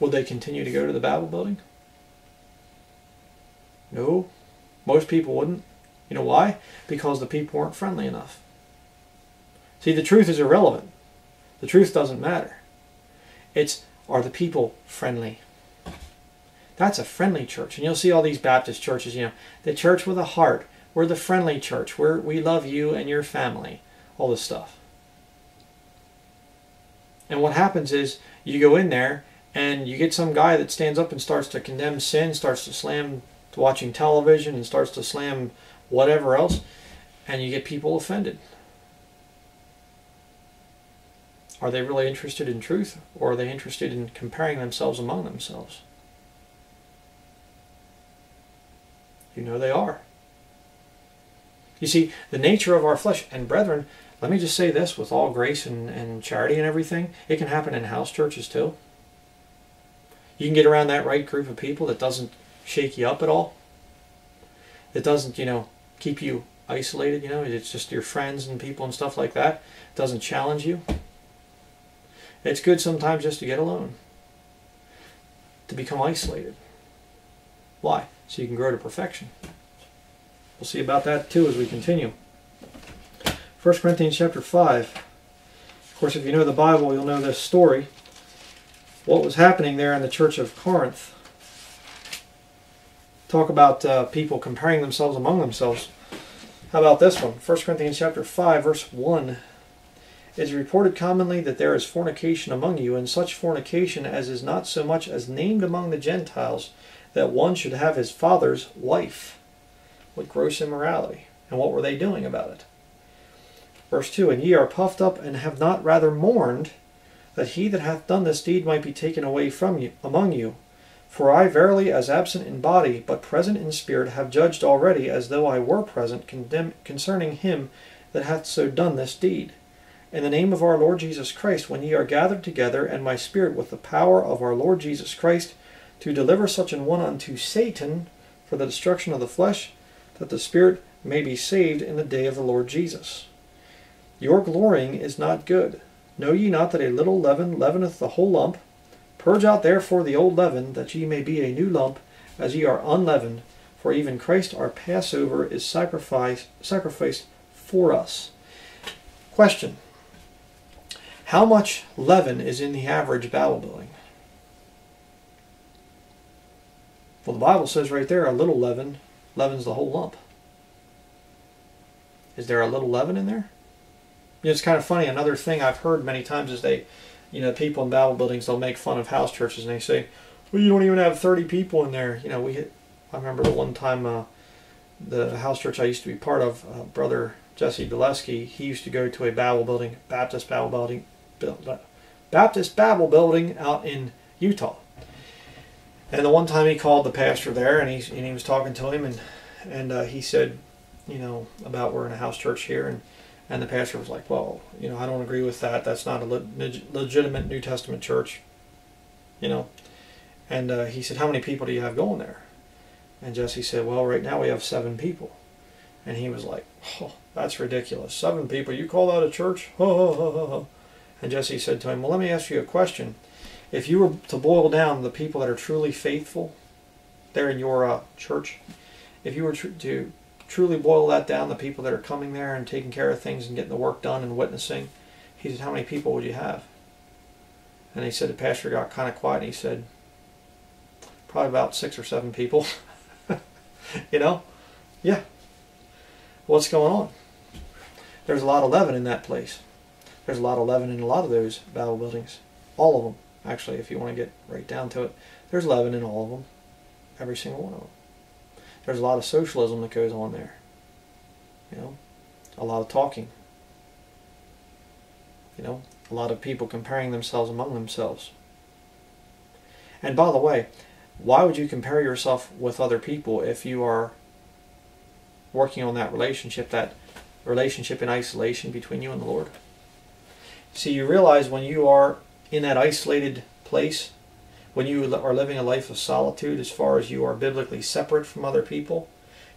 would they continue to go to the Babel building? No, most people wouldn't. You know why? Because the people weren't friendly enough. See, the truth is irrelevant. The truth doesn't matter. It's are the people friendly? That's a friendly church. And you'll see all these Baptist churches, you know, the church with a heart. We're the friendly church. We're, we love you and your family all this stuff. And what happens is you go in there and you get some guy that stands up and starts to condemn sin, starts to slam to watching television and starts to slam whatever else, and you get people offended. Are they really interested in truth or are they interested in comparing themselves among themselves? You know they are. You see, the nature of our flesh, and brethren, let me just say this with all grace and, and charity and everything, it can happen in house churches too. You can get around that right group of people that doesn't shake you up at all. That doesn't, you know, keep you isolated, you know, it's just your friends and people and stuff like that. It doesn't challenge you. It's good sometimes just to get alone. To become isolated. Why? So you can grow to perfection. We'll see about that too as we continue. 1 Corinthians chapter 5. Of course, if you know the Bible, you'll know this story. What was happening there in the church of Corinth. Talk about uh, people comparing themselves among themselves. How about this one? 1 Corinthians chapter 5, verse 1. It is reported commonly that there is fornication among you, and such fornication as is not so much as named among the Gentiles, that one should have his father's wife. With gross immorality. And what were they doing about it? Verse 2 And ye are puffed up, and have not rather mourned, that he that hath done this deed might be taken away from you among you. For I verily, as absent in body, but present in spirit, have judged already, as though I were present, concerning him that hath so done this deed. In the name of our Lord Jesus Christ, when ye are gathered together, and my spirit with the power of our Lord Jesus Christ, to deliver such an one unto Satan for the destruction of the flesh, that the spirit may be saved in the day of the Lord Jesus. Your glorying is not good. Know ye not that a little leaven leaveneth the whole lump? Purge out therefore the old leaven, that ye may be a new lump, as ye are unleavened. For even Christ our Passover is sacrificed, sacrificed for us. Question How much leaven is in the average Babel building? Well, the Bible says right there, a little leaven leavens the whole lump. Is there a little leaven in there? It's kind of funny. Another thing I've heard many times is they, you know, people in Babel buildings, they'll make fun of house churches and they say, well, you don't even have 30 people in there. You know, we, I remember the one time, uh, the house church I used to be part of, uh, Brother Jesse Gillespie, he used to go to a Babel building, Baptist Babel building, Baptist Babel building out in Utah. And the one time he called the pastor there, and he and he was talking to him, and and uh, he said, you know, about we're in a house church here, and and the pastor was like, well, you know, I don't agree with that. That's not a le- legitimate New Testament church, you know. And uh, he said, how many people do you have going there? And Jesse said, well, right now we have seven people. And he was like, oh, that's ridiculous. Seven people, you call that a church? and Jesse said to him, well, let me ask you a question if you were to boil down the people that are truly faithful there in your uh, church, if you were to truly boil that down, the people that are coming there and taking care of things and getting the work done and witnessing, he said, How many people would you have? And he said, The pastor got kind of quiet and he said, Probably about six or seven people. you know? Yeah. What's going on? There's a lot of leaven in that place. There's a lot of leaven in a lot of those Babel buildings. All of them actually, if you want to get right down to it, there's leaven in all of them, every single one of them. There's a lot of socialism that goes on there. You know, a lot of talking. You know, a lot of people comparing themselves among themselves. And by the way, why would you compare yourself with other people if you are working on that relationship, that relationship in isolation between you and the Lord? See, you realize when you are in that isolated place, when you are living a life of solitude as far as you are biblically separate from other people,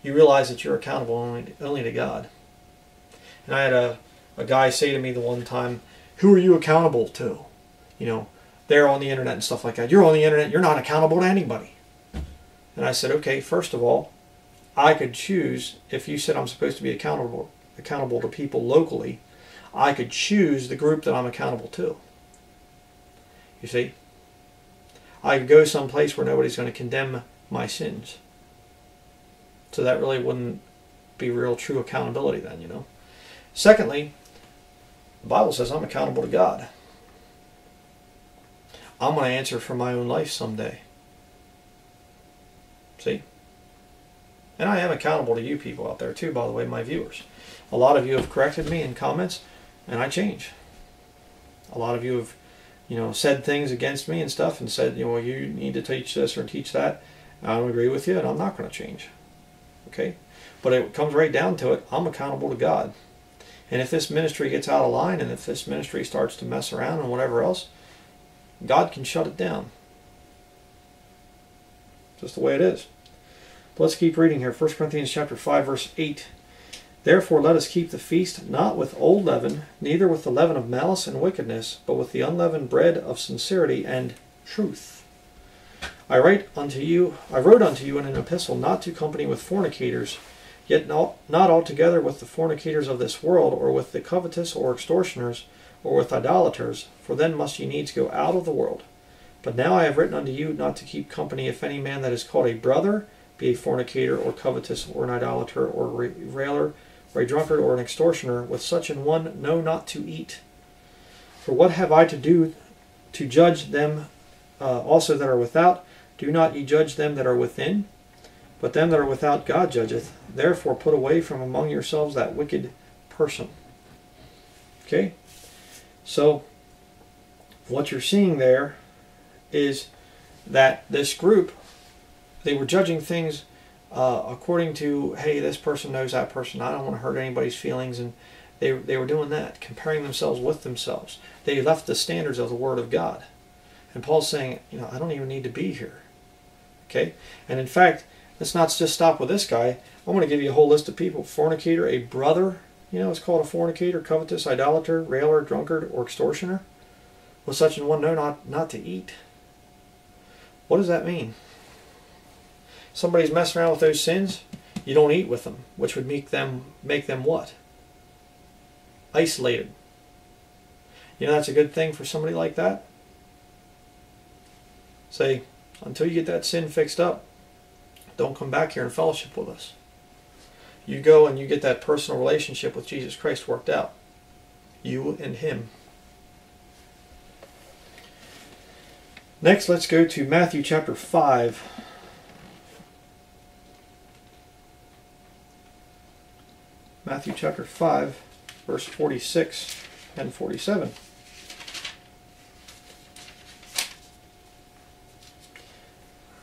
you realize that you're accountable only, only to God. And I had a, a guy say to me the one time, Who are you accountable to? You know, they're on the internet and stuff like that. You're on the internet, you're not accountable to anybody. And I said, Okay, first of all, I could choose if you said I'm supposed to be accountable accountable to people locally, I could choose the group that I'm accountable to. You see? I could go someplace where nobody's going to condemn my sins. So that really wouldn't be real true accountability then, you know. Secondly, the Bible says I'm accountable to God. I'm going to answer for my own life someday. See? And I am accountable to you people out there too, by the way, my viewers. A lot of you have corrected me in comments, and I change. A lot of you have you know, said things against me and stuff and said, you know, you need to teach this or teach that. I don't agree with you and I'm not going to change. Okay? But it comes right down to it. I'm accountable to God. And if this ministry gets out of line and if this ministry starts to mess around and whatever else, God can shut it down. Just the way it is. But let's keep reading here. 1 Corinthians chapter 5 verse 8. Therefore let us keep the feast not with old leaven, neither with the leaven of malice and wickedness, but with the unleavened bread of sincerity and truth. I write unto you, I wrote unto you in an epistle not to company with fornicators, yet not, not altogether with the fornicators of this world, or with the covetous or extortioners, or with idolaters, for then must ye needs go out of the world. But now I have written unto you not to keep company if any man that is called a brother be a fornicator, or covetous, or an idolater, or railer, or a drunkard or an extortioner, with such an one know not to eat. For what have I to do to judge them uh, also that are without? Do not ye judge them that are within? But them that are without God judgeth. Therefore put away from among yourselves that wicked person. Okay? So, what you're seeing there is that this group, they were judging things uh, according to hey this person knows that person i don't want to hurt anybody's feelings and they, they were doing that comparing themselves with themselves they left the standards of the word of god and paul's saying you know i don't even need to be here okay and in fact let's not just stop with this guy i'm going to give you a whole list of people fornicator a brother You know, it's called a fornicator, covetous, idolater, railer, drunkard, or extortioner. With such an one know not, not to eat. What does that mean? Somebody's messing around with those sins, you don't eat with them, which would make them make them what? Isolated. You know that's a good thing for somebody like that? Say, until you get that sin fixed up, don't come back here and fellowship with us. You go and you get that personal relationship with Jesus Christ worked out. You and Him. Next, let's go to Matthew chapter 5. Matthew chapter 5, verse 46 and 47.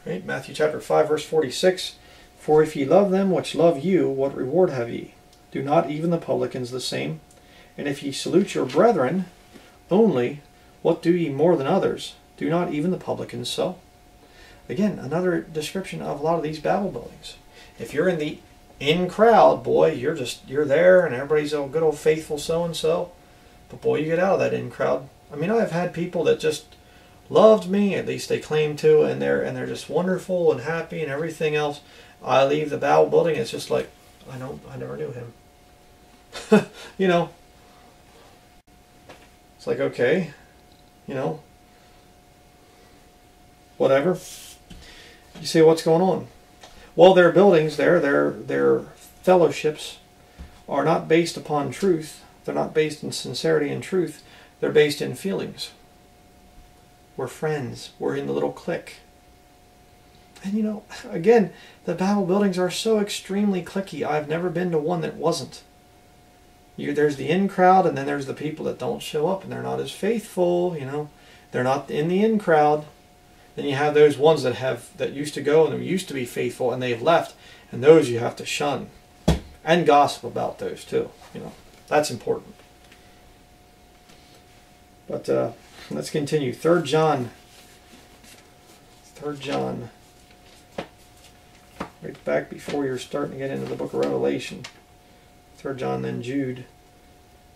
Right, Matthew chapter 5, verse 46. For if ye love them which love you, what reward have ye? Do not even the publicans the same? And if ye salute your brethren only, what do ye more than others? Do not even the publicans so? Again, another description of a lot of these Babel buildings. If you're in the in crowd, boy, you're just you're there and everybody's a good old faithful so and so. But boy, you get out of that in crowd. I mean, I've had people that just loved me, at least they claim to, and they're and they're just wonderful and happy and everything else. I leave the Babel building, it's just like I don't I never knew him. you know. It's like okay, you know. Whatever. You see what's going on. Well, their buildings there, their their fellowships are not based upon truth. They're not based in sincerity and truth. They're based in feelings. We're friends. We're in the little clique. And you know, again, the Babel buildings are so extremely cliquey. I've never been to one that wasn't. You, there's the in crowd, and then there's the people that don't show up, and they're not as faithful. You know, they're not in the in crowd. Then you have those ones that have that used to go and used to be faithful and they've left, and those you have to shun, and gossip about those too. You know, that's important. But uh, let's continue. Third John. Third John. Right back before you're starting to get into the book of Revelation. Third John, then Jude,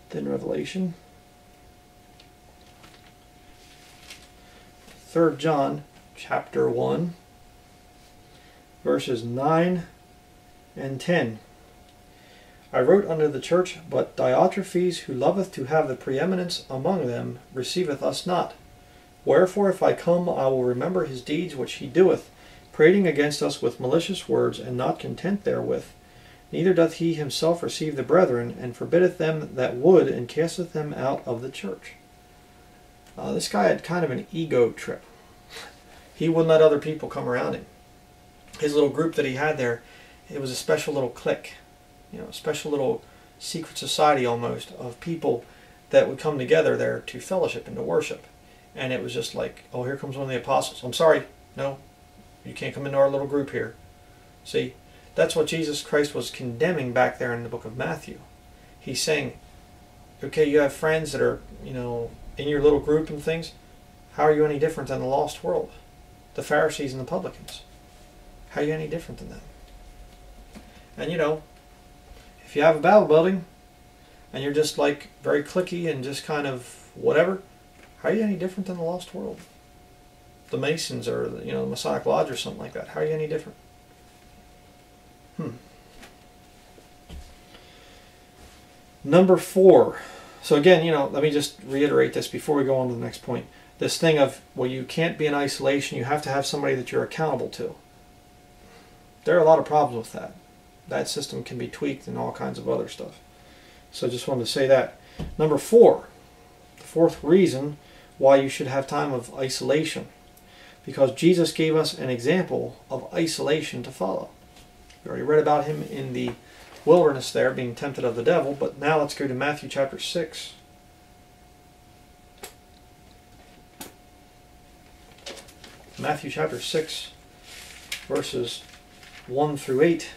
then Revelation. Third John chapter 1, verses 9 and 10. I wrote unto the church, but Diotrephes, who loveth to have the preeminence among them, receiveth us not. Wherefore, if I come, I will remember his deeds which he doeth, prating against us with malicious words, and not content therewith. Neither doth he himself receive the brethren, and forbiddeth them that would, and casteth them out of the church. Uh, this guy had kind of an ego trip he wouldn't let other people come around him. His little group that he had there, it was a special little clique, you know, a special little secret society almost of people that would come together there to fellowship and to worship. And it was just like, oh, here comes one of the apostles. I'm sorry, no, you can't come into our little group here. See, that's what Jesus Christ was condemning back there in the book of Matthew. He's saying, okay, you have friends that are, you know, in your little group and things. How are you any different than the lost world? The Pharisees and the publicans. How are you any different than them? And you know, if you have a Babel building and you're just like very clicky and just kind of whatever, how are you any different than the lost world? The Masons or you know the Masonic Lodge or something like that. How are you any different? Hmm. Number four. So again, you know, let me just reiterate this before we go on to the next point this thing of, well, you can't be in isolation, you have to have somebody that you're accountable to. There are a lot of problems with that. That system can be tweaked and all kinds of other stuff. So I just wanted to say that. Number four, the fourth reason why you should have time of isolation. Because Jesus gave us an example of isolation to follow. We already read about him in the wilderness there being tempted of the devil, but now let's go to Matthew chapter 6. Matthew chapter 6, verses 1 through 8.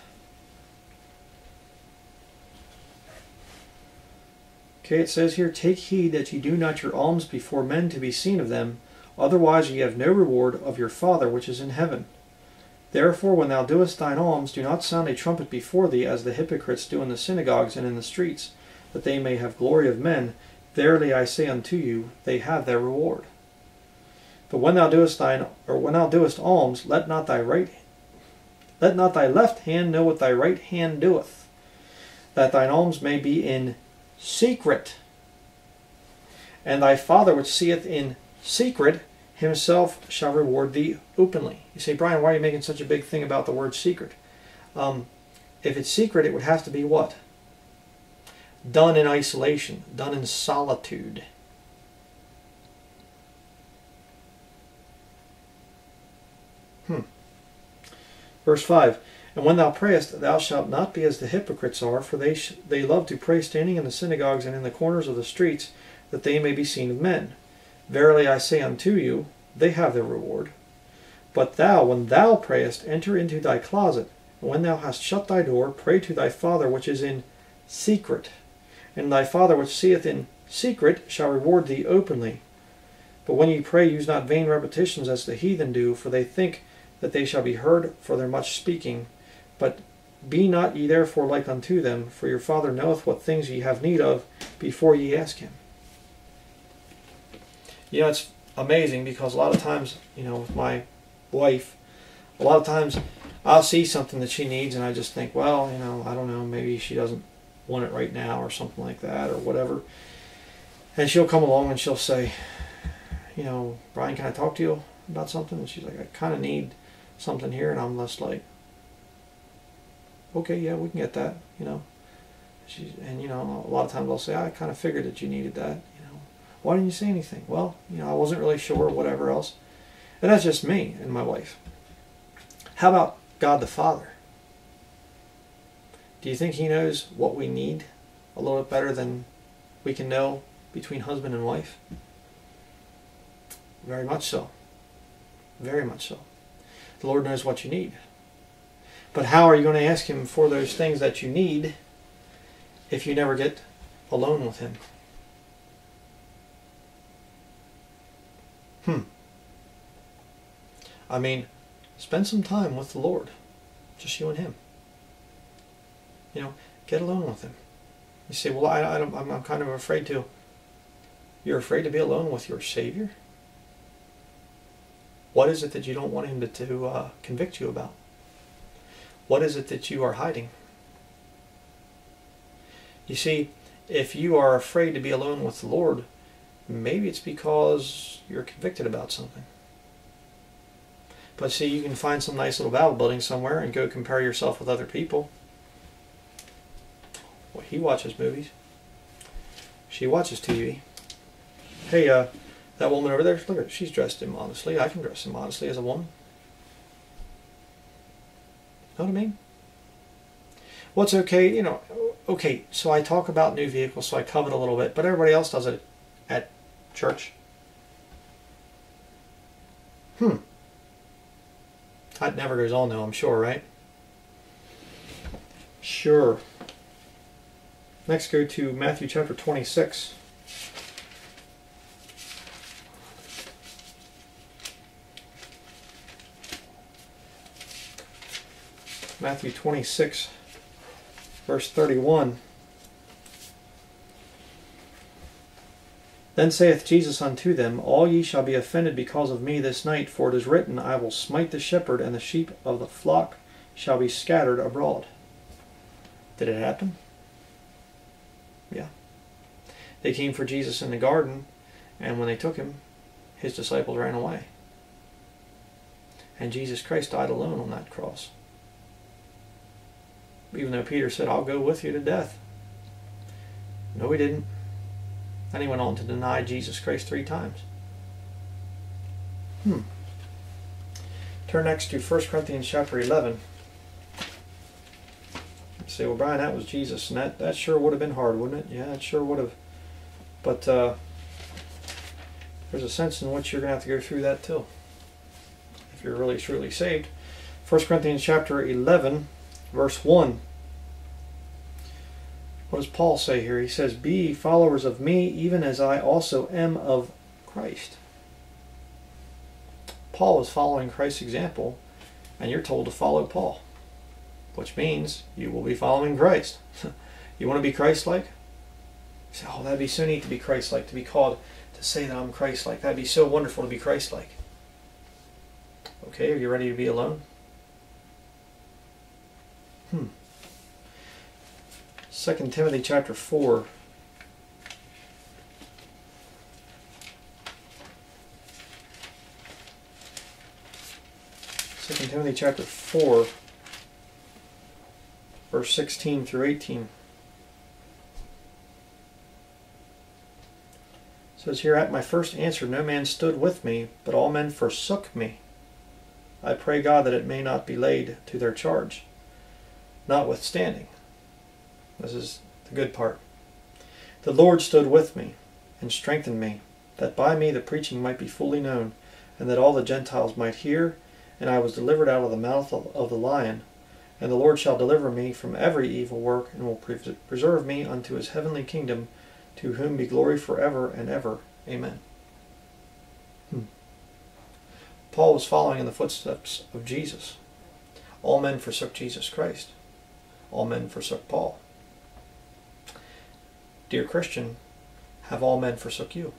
Okay, it says here, Take heed that ye do not your alms before men to be seen of them, otherwise ye have no reward of your Father which is in heaven. Therefore, when thou doest thine alms, do not sound a trumpet before thee, as the hypocrites do in the synagogues and in the streets, that they may have glory of men, verily I say unto you, they have their reward. But when thou doest thine or when thou doest alms, let not thy right let not thy left hand know what thy right hand doeth, that thine alms may be in secret. And thy father which seeth in secret himself shall reward thee openly. You say, Brian, why are you making such a big thing about the word secret? Um, if it's secret, it would have to be what? Done in isolation, done in solitude. Hmm. Verse 5 And when thou prayest, thou shalt not be as the hypocrites are, for they, they love to pray standing in the synagogues and in the corners of the streets, that they may be seen of men. Verily I say unto you, they have their reward. But thou, when thou prayest, enter into thy closet, and when thou hast shut thy door, pray to thy Father which is in secret. And thy Father which seeth in secret shall reward thee openly. But when ye pray, use not vain repetitions as the heathen do, for they think that they shall be heard for their much speaking. But be not ye therefore like unto them, for your Father knoweth what things ye have need of before ye ask him. You know, it's amazing because a lot of times, you know, with my wife, a lot of times I'll see something that she needs and I just think, well, you know, I don't know, maybe she doesn't want it right now or something like that or whatever. And she'll come along and she'll say, you know, Brian, can I talk to you about something? And she's like, I kind of need something here. And I'm just like, okay, yeah, we can get that, you know. She's, and, you know, a lot of times I'll say, I kind of figured that you needed that, you know. Why didn't you say anything? Well, you know, I wasn't really sure, whatever else. And that's just me and my wife. How about God the Father? Do you think He knows what we need a little bit better than we can know between husband and wife? Very much so. Very much so. The Lord knows what you need. But how are you going to ask Him for those things that you need if you never get alone with Him? Hmm. I mean, spend some time with the Lord. Just you and Him. You know, get alone with Him. You say, well, I, I I'm, I'm kind of afraid to. You're afraid to be alone with your Savior? What is it that you don't want Him to, to uh, convict you about? What is it that you are hiding? You see, if you are afraid to be alone with the Lord, maybe it's because you're convicted about something. But see, you can find some nice little Babel building somewhere and go compare yourself with other people. Well, he watches movies. She watches TV. Hey, uh, that woman over there, look at. She's dressed immodestly. I can dress immodestly as a woman. Know what I mean? What's okay, you know, okay, so I talk about new vehicles, so I covet a little bit, but everybody else does it at church. Hmm. That never goes on though, I'm sure, right? Sure. Next, go to Matthew chapter 26. Matthew 26, verse 31. Then saith Jesus unto them, All ye shall be offended because of me this night, for it is written, I will smite the shepherd, and the sheep of the flock shall be scattered abroad. Did it happen? Yeah. They came for Jesus in the garden, and when they took him, his disciples ran away. And Jesus Christ died alone on that cross. Even though Peter said, I'll go with you to death. No, he didn't. Then he went on to deny Jesus Christ three times. Hmm. Turn next to 1 Corinthians chapter 11. You say, well, Brian, that was Jesus, and that, that sure would have been hard, wouldn't it? Yeah, it sure would have. But uh, there's a sense in which you're going to have to go through that too. If you're really truly saved. 1 Corinthians chapter 11, verse 1. What does Paul say here? He says, Be followers of me, even as I also am of Christ. Paul is following Christ's example, and you're told to follow Paul, which means you will be following Christ. you want to be Christ like? say, oh, that'd be so neat to be Christ-like, to be called to say that I'm Christ-like. That'd be so wonderful to be Christ-like. Okay, are you ready to be alone? Hmm. 2 Timothy chapter 4. Second Timothy chapter 4, verse 16 through 18. says here, At my first answer no man stood with me, but all men forsook me. I pray God that it may not be laid to their charge. Notwithstanding, this is the good part. The Lord stood with me and strengthened me, that by me the preaching might be fully known, and that all the Gentiles might hear, and I was delivered out of the mouth of the lion. And the Lord shall deliver me from every evil work, and will preserve me unto his heavenly kingdom, to whom be glory forever and ever. Amen. Hmm. Paul was following in the footsteps of Jesus. All men forsook Jesus Christ. All men forsook Paul. Dear Christian, have all men forsook you?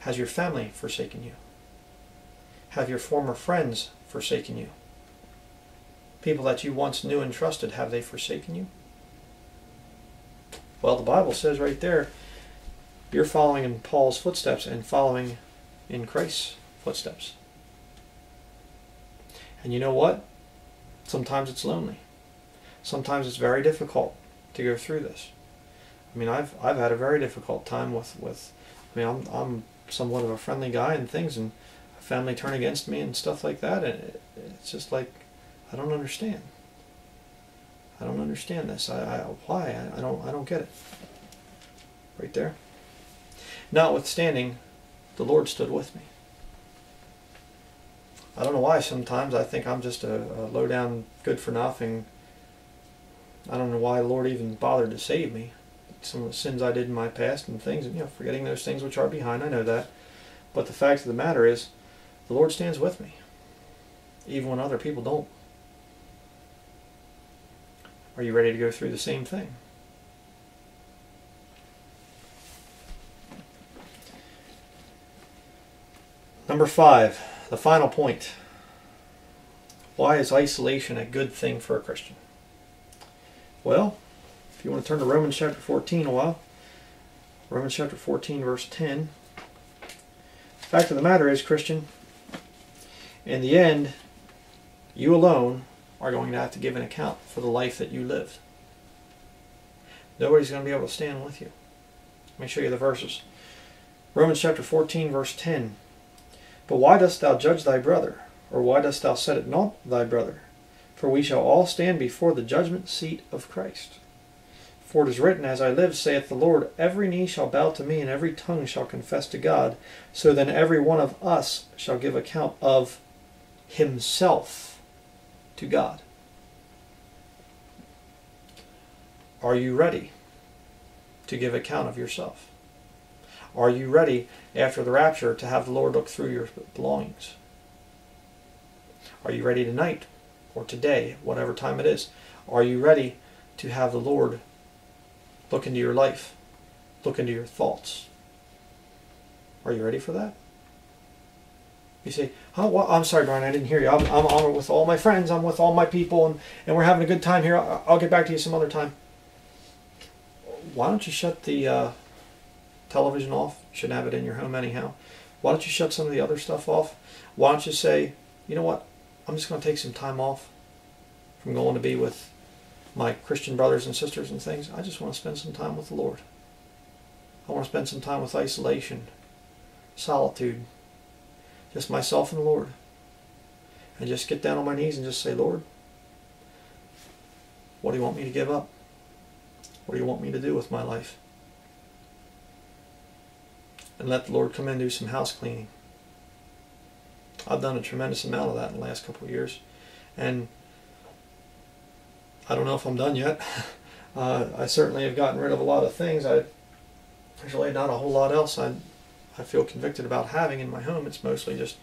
Has your family forsaken you? Have your former friends forsaken you? People that you once knew and trusted, have they forsaken you? Well, the Bible says right there, you're following in Paul's footsteps and following in Christ's footsteps. And you know what? Sometimes it's lonely. Sometimes it's very difficult to go through this. I mean, I've I've had a very difficult time with with. I mean, I'm I'm somewhat of a friendly guy and things, and family turn against me and stuff like that, and it, it's just like I don't understand. I don't understand this. I, I why I, I don't I don't get it. Right there. Notwithstanding, the Lord stood with me. I don't know why sometimes I think I'm just a, a low down good for nothing I don't know why the Lord even bothered to save me. Some of the sins I did in my past and things, and you know, forgetting those things which are behind, I know that. But the fact of the matter is, the Lord stands with me, even when other people don't. Are you ready to go through the same thing? Number five, the final point. Why is isolation a good thing for a Christian? Well, if you want to turn to Romans chapter 14 a while, Romans chapter 14, verse 10. The fact of the matter is, Christian, in the end, you alone are going to have to give an account for the life that you lived. Nobody's going to be able to stand with you. Let me show you the verses. Romans chapter 14, verse 10. But why dost thou judge thy brother? Or why dost thou set it not thy brother? For we shall all stand before the judgment seat of Christ. For it is written, As I live, saith the Lord, every knee shall bow to me, and every tongue shall confess to God. So then every one of us shall give account of himself to God. Are you ready to give account of yourself? Are you ready after the rapture to have the Lord look through your belongings? Are you ready tonight or today, whatever time it is. Are you ready to have the Lord look into your life, look into your thoughts? Are you ready for that? You say, oh, well, I'm sorry, Brian, I didn't hear you. I'm, I'm, I'm, with all my friends, I'm with all my people, and, and we're having a good time here. I'll, I'll get back to you some other time. Why don't you shut the uh, television off? You shouldn't have it in your home anyhow. Why don't you shut some of the other stuff off? Why don't you say, you know what? I'm just going to take some time off from going to be with my Christian brothers and sisters and things. I just want to spend some time with the Lord. I want to spend some time with isolation, solitude, just myself and the Lord. And just get down on my knees and just say, Lord, what do you want me to give up? What do you want me to do with my life? And let the Lord come in and do some house cleaning. I've done a tremendous amount of that in the last couple of years. And I don't know if I'm done yet. Uh, I certainly have gotten rid of a lot of things. I there's really not a whole lot else I I feel convicted about having in my home. It's mostly just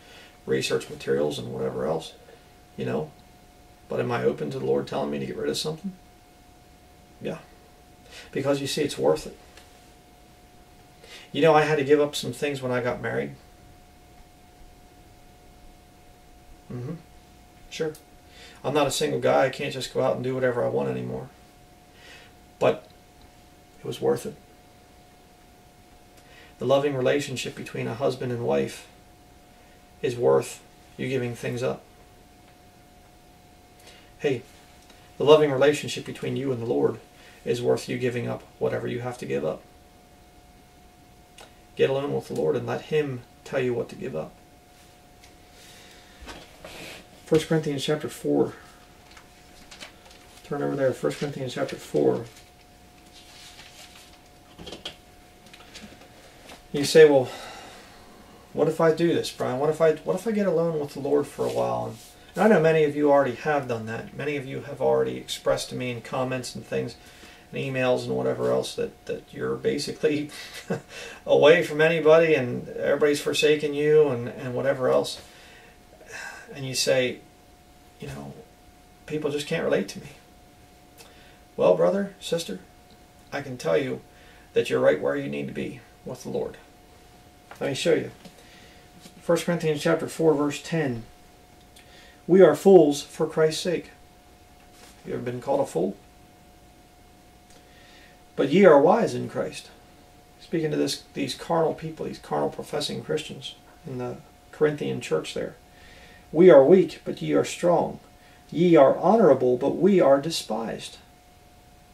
research materials and whatever else, you know. But am I open to the Lord telling me to get rid of something? Yeah. Because you see, it's worth it. You know, I had to give up some things when I got married. Sure. I'm not a single guy. I can't just go out and do whatever I want anymore. But it was worth it. The loving relationship between a husband and wife is worth you giving things up. Hey, the loving relationship between you and the Lord is worth you giving up whatever you have to give up. Get alone with the Lord and let Him tell you what to give up. 1 Corinthians chapter 4. Turn over there, 1 Corinthians chapter 4. You say, well, what if I do this, Brian? What if I what if I get alone with the Lord for a while? And I know many of you already have done that. Many of you have already expressed to me in comments and things and emails and whatever else that, that you're basically away from anybody and everybody's forsaken you and, and whatever else. And you say, you know, people just can't relate to me. Well, brother, sister, I can tell you that you're right where you need to be with the Lord. Let me show you. 1 Corinthians chapter 4 verse 10. We are fools for Christ's sake. You ever been called a fool? But ye are wise in Christ. Speaking to this these carnal people, these carnal professing Christians in the Corinthian church there. We are weak, but ye are strong. Ye are honorable, but we are despised.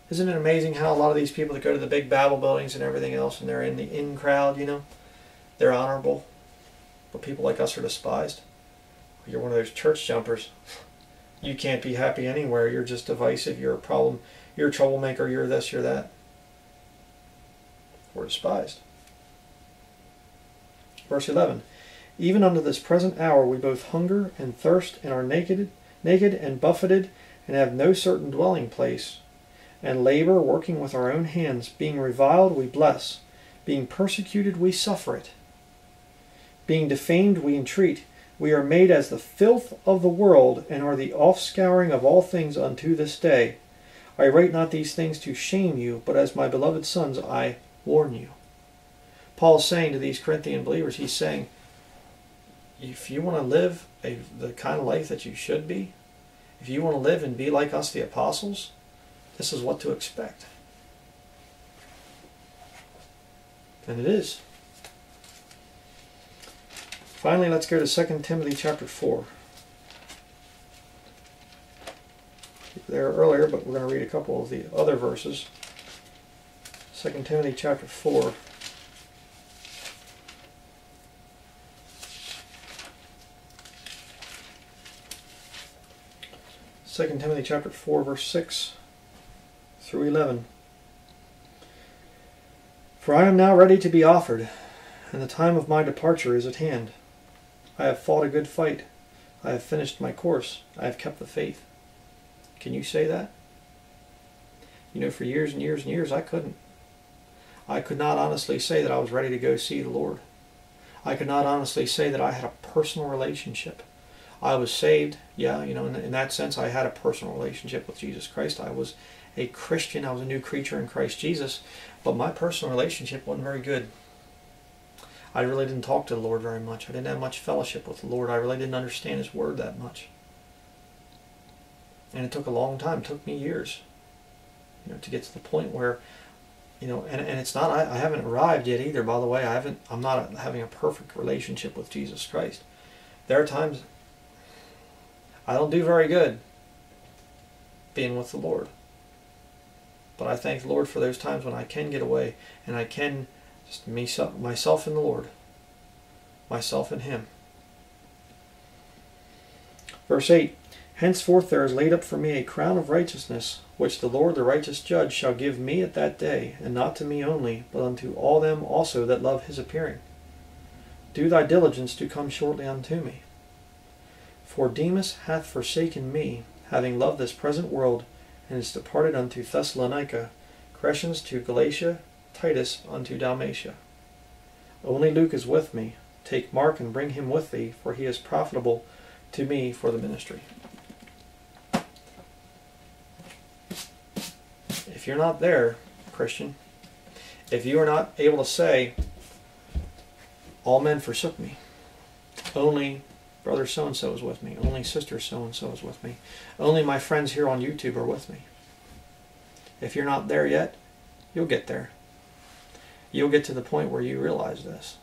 Isn't it amazing how a lot of these people that go to the big Babel buildings and everything else, and they're in the in crowd, you know, they're honorable, but people like us are despised. You're one of those church jumpers. You can't be happy anywhere. You're just divisive. You're a problem. You're a troublemaker. You're this. You're that. We're despised. Verse 11. Even unto this present hour we both hunger and thirst and are naked, naked and buffeted, and have no certain dwelling place, and labor working with our own hands. Being reviled we bless, being persecuted we suffer it. Being defamed we entreat. We are made as the filth of the world, and are the offscouring of all things unto this day. I write not these things to shame you, but as my beloved sons I warn you. Paul's saying to these Corinthian believers, he's saying, if you want to live a, the kind of life that you should be, if you want to live and be like us, the apostles, this is what to expect. And it is. Finally, let's go to 2 Timothy chapter 4. There earlier, but we're going to read a couple of the other verses. 2 Timothy chapter 4. Second Timothy chapter 4 verse 6 through 11. For I am now ready to be offered, and the time of my departure is at hand. I have fought a good fight. I have finished my course. I have kept the faith. Can you say that? You know, for years and years and years, I couldn't. I could not honestly say that I was ready to go see the Lord. I could not honestly say that I had a personal relationship. I was saved, yeah, you know, in, in that sense, I had a personal relationship with Jesus Christ. I was a Christian, I was a new creature in Christ Jesus, but my personal relationship wasn't very good. I really didn't talk to the Lord very much. I didn't have much fellowship with the Lord. I really didn't understand His Word that much. And it took a long time. It took me years, you know, to get to the point where you know, and, and it's not, I, I haven't arrived yet either, by the way. I haven't, I'm not having a perfect relationship with Jesus Christ. There are times I don't do very good being with the Lord. But I thank the Lord for those times when I can get away and I can just myself, myself in the Lord, myself in Him. Verse 8 Henceforth there is laid up for me a crown of righteousness, which the Lord the righteous judge shall give me at that day, and not to me only, but unto all them also that love his appearing. Do thy diligence to come shortly unto me. For Demas hath forsaken me, having loved this present world, and is departed unto Thessalonica, Crescens to Galatia, Titus unto Dalmatia. Only Luke is with me. Take Mark and bring him with thee, for he is profitable to me for the ministry. If you're not there, Christian, if you are not able to say, all men forsook me, only brother so and so is with me, only sister so and so is with me, only my friends here on YouTube are with me. If you're not there yet, you'll get there. You'll get to the point where you realize this.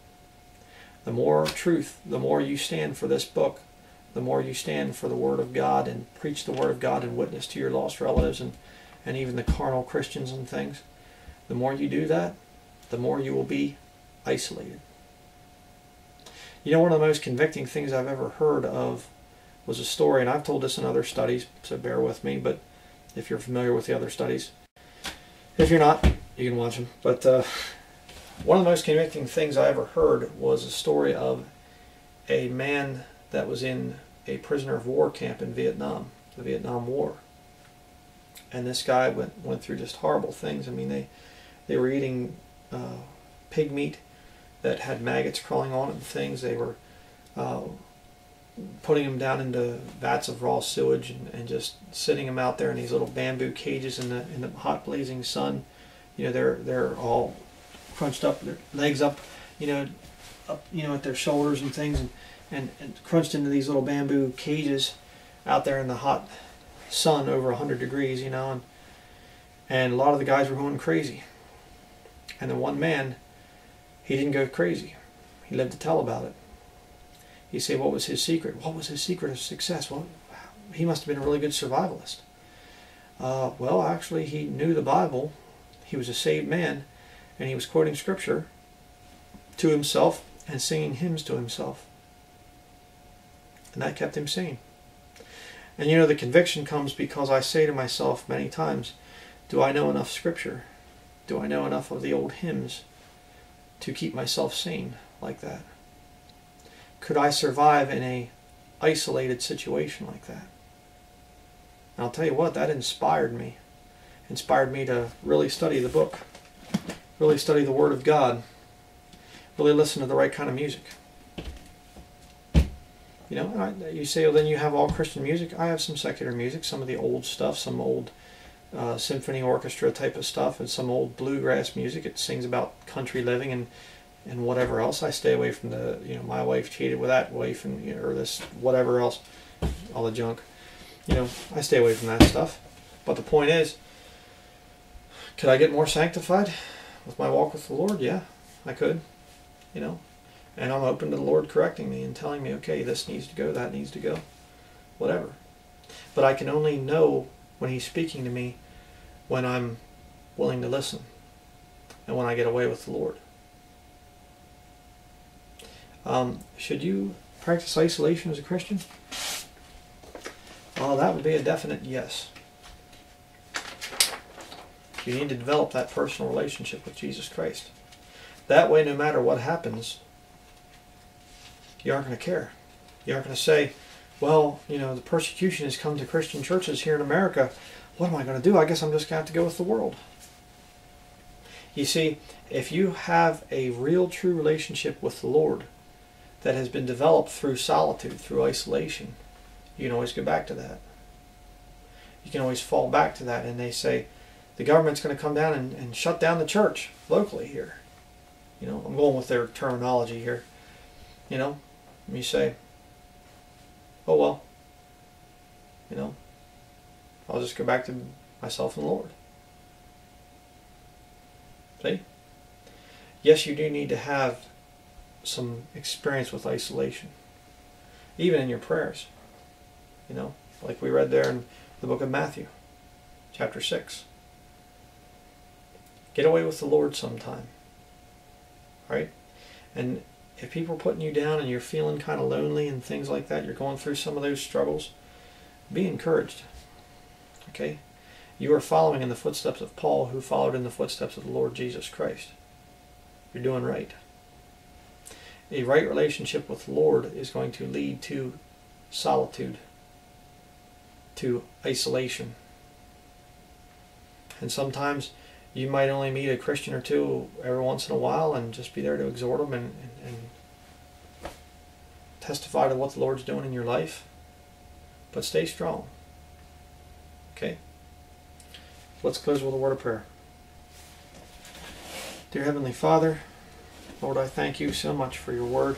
The more truth, the more you stand for this book, the more you stand for the Word of God and preach the Word of God and witness to your lost relatives and, and even the carnal Christians and things, the more you do that, the more you will be isolated. You know, one of the most convicting things I've ever heard of was a story, and I've told this in other studies, so bear with me, but if you're familiar with the other studies, if you're not, you can watch them. But uh, one of the most convicting things I ever heard was a story of a man that was in a prisoner of war camp in Vietnam, the Vietnam War. And this guy went went through just horrible things. I mean, they they were eating uh, pig meat that had maggots crawling on it and things. They were uh, putting them down into vats of raw sewage and, and just sitting them out there in these little bamboo cages in the in the hot blazing sun. You know, they're they're all crunched up, their legs up, you know, up you know at their shoulders and things, and and, and crunched into these little bamboo cages out there in the hot sun over 100 degrees, you know, and, and a lot of the guys were going crazy. And the one man, he didn't go crazy. He lived to tell about it. He said, what was his secret? What was his secret of success? Well, he must have been a really good survivalist. Uh, well, actually, he knew the Bible. He was a saved man, and he was quoting scripture to himself and singing hymns to himself. And that kept him sane. And you know, the conviction comes because I say to myself many times, do I know enough scripture? Do I know enough of the old hymns to keep myself sane like that? Could I survive in a isolated situation like that? And I'll tell you what, that inspired me. Inspired me to really study the book, really study the Word of God, really listen to the right kind of music. You know, you say, well, then you have all Christian music. I have some secular music, some of the old stuff, some old uh, symphony orchestra type of stuff, and some old bluegrass music. It sings about country living and and whatever else. I stay away from the, you know, my wife cheated with that wife and you know, or this whatever else, all the junk. You know, I stay away from that stuff. But the point is, could I get more sanctified with my walk with the Lord? Yeah, I could. You know, and I'm open to the Lord correcting me and telling me, okay, this needs to go, that needs to go, whatever. But I can only know when He's speaking to me when I'm willing to listen and when I get away with the Lord. Um, should you practice isolation as a Christian? Well, that would be a definite yes. You need to develop that personal relationship with Jesus Christ. That way, no matter what happens, you aren't going to care. You aren't going to say, well, you know, the persecution has come to Christian churches here in America. What am I going to do? I guess I'm just going to have to go with the world. You see, if you have a real, true relationship with the Lord that has been developed through solitude, through isolation, you can always go back to that. You can always fall back to that. And they say, the government's going to come down and, and shut down the church locally here. You know, I'm going with their terminology here. You know, you say, oh well, you know, I'll just go back to myself and the Lord. See? Yes, you do need to have some experience with isolation, even in your prayers. You know, like we read there in the book of Matthew, chapter 6. Get away with the Lord sometime. Right? And if people are putting you down and you're feeling kind of lonely and things like that, you're going through some of those struggles, be encouraged. Okay? You are following in the footsteps of Paul, who followed in the footsteps of the Lord Jesus Christ. You're doing right. A right relationship with the Lord is going to lead to solitude, to isolation. And sometimes you might only meet a Christian or two every once in a while and just be there to exhort them and, and, and testify to what the Lord's doing in your life. But stay strong. Okay? Let's close with a word of prayer. Dear Heavenly Father, Lord, I thank you so much for your word.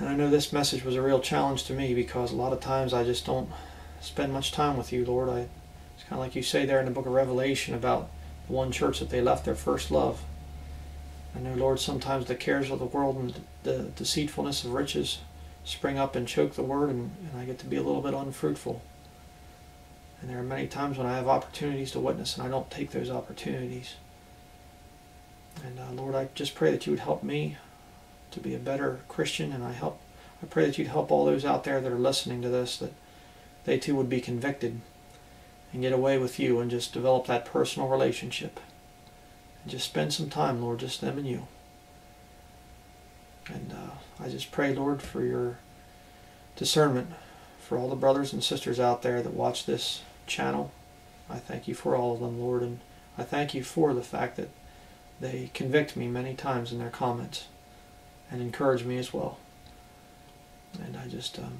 And I know this message was a real challenge to me because a lot of times I just don't spend much time with you, Lord. I, it's kind of like you say there in the book of Revelation about the one church that they left their first love. I know, Lord, sometimes the cares of the world and the deceitfulness of riches spring up and choke the word, and, and I get to be a little bit unfruitful. And there are many times when I have opportunities to witness and I don't take those opportunities. And uh, Lord, I just pray that you would help me to be a better Christian, and I help. I pray that you'd help all those out there that are listening to this that they too would be convicted and get away with you and just develop that personal relationship and just spend some time, Lord, just them and you. And uh, I just pray, Lord, for your discernment for all the brothers and sisters out there that watch this channel. I thank you for all of them, Lord, and I thank you for the fact that they convict me many times in their comments and encourage me as well. And I just um,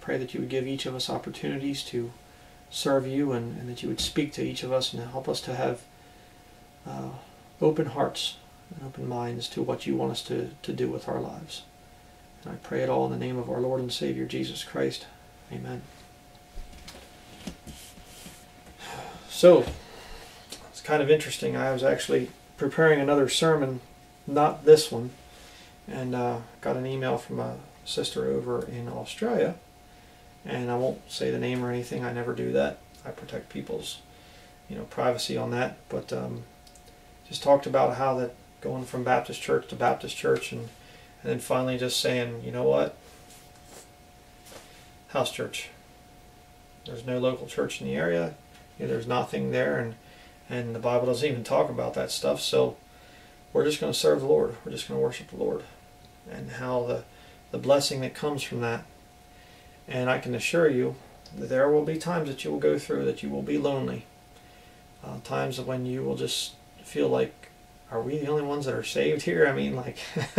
pray that you would give each of us opportunities to serve you and, and, that you would speak to each of us and help us to have uh, open hearts and open minds to what you want us to, to do with our lives. And I pray it all in the name of our Lord and Savior Jesus Christ. Amen. So, it's kind of interesting. I was actually preparing another sermon, not this one, and uh, got an email from a sister over in Australia. And I won't say the name or anything. I never do that. I protect people's, you know, privacy on that. But um, just talked about how that going from Baptist church to Baptist church, and and then finally just saying, you know what, house church. There's no local church in the area. There's nothing there, and and the Bible doesn't even talk about that stuff. So we're just going to serve the Lord. We're just going to worship the Lord, and how the the blessing that comes from that. And I can assure you that there will be times that you will go through that you will be lonely. Uh, times when you will just feel like, are we the only ones that are saved here? I mean, like,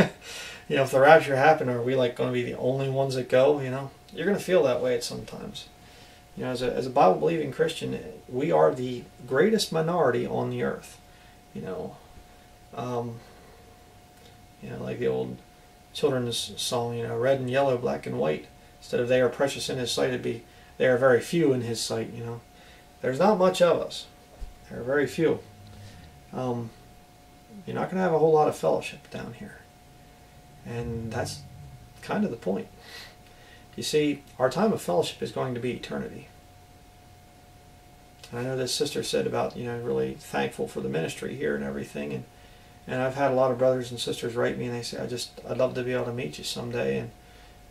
you know, if the rapture happened, are we like going to be the only ones that go? You know, you're going to feel that way at sometimes. You know, as a, as a Bible believing Christian, we are the greatest minority on the earth. You know, um, you know, like the old children's song, you know, red and yellow, black and white. Instead of they are precious in his sight, it'd be they are very few in his sight, you know. There's not much of us. There are very few. Um, you're not going to have a whole lot of fellowship down here. And that's kind of the point. You see, our time of fellowship is going to be eternity. I know this sister said about, you know, really thankful for the ministry here and everything. And, and I've had a lot of brothers and sisters write me and they say, I just, I'd love to be able to meet you someday and,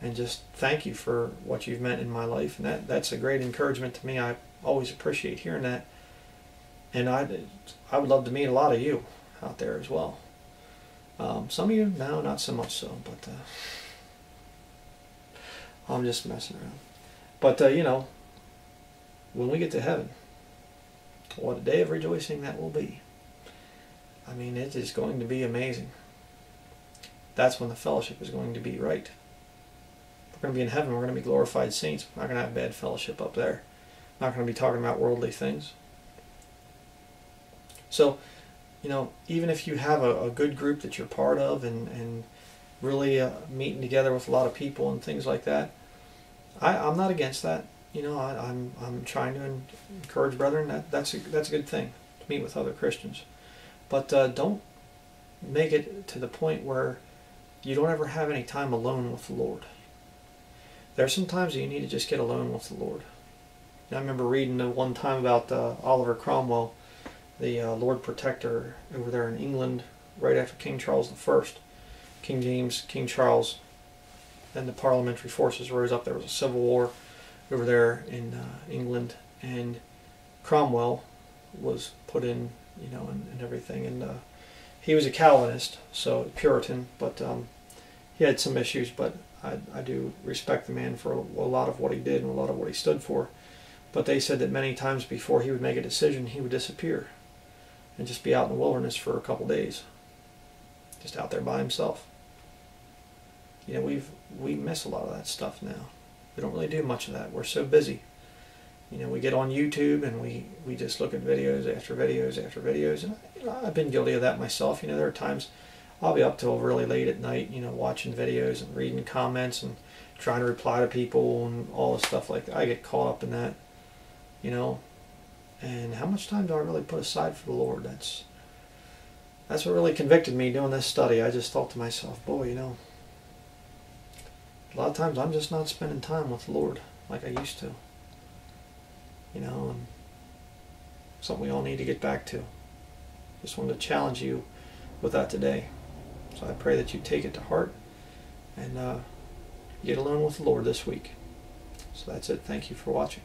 and just thank you for what you've meant in my life. And that, that's a great encouragement to me. I always appreciate hearing that. And I, I would love to meet a lot of you out there as well. Um, some of you, no, not so much so, but, uh, I'm just messing around. But, uh, you know, when we get to heaven, what a day of rejoicing that will be. I mean, it is going to be amazing. That's when the fellowship is going to be right. We're going to be in heaven. We're going to be glorified saints. We're not going to have bad fellowship up there. We're not going to be talking about worldly things. So, you know, even if you have a, a good group that you're part of and, and really uh, meeting together with a lot of people and things like that. I, I'm not against that. You know, I, am I'm, I'm trying to encourage brethren. That that's a, that's a good thing to meet with other Christians, but uh, don't make it to the point where you don't ever have any time alone with the Lord. There's some times that you need to just get alone with the Lord. I remember reading one time about uh, Oliver Cromwell, the uh, Lord Protector over there in England, right after King Charles I King James, King Charles, then the parliamentary forces rose up. There was a civil war over there in uh, England, and Cromwell was put in, you know, and, and everything. And uh, he was a Calvinist, so Puritan, but um, he had some issues. But I, I do respect the man for a, a lot of what he did and a lot of what he stood for. But they said that many times before he would make a decision, he would disappear and just be out in the wilderness for a couple days, just out there by himself you know, we've we miss a lot of that stuff now. We don't really do much of that. We're so busy. You know, we get on YouTube and we, we just look at videos after videos after videos, and you know, I've been guilty of that myself. You know, there are times I'll be up till really late at night, you know, watching videos and reading comments and trying to reply to people and all this stuff like that. I get caught up in that, you know. And how much time do I really put aside for the Lord? That's that's what really convicted me doing this study. I just thought to myself, boy, you know, a lot of times I'm just not spending time with the Lord like I used to. You know, and something we all need to get back to. Just wanted to challenge you with that today. So I pray that you take it to heart and uh, get alone with the Lord this week. So that's it. Thank you for watching.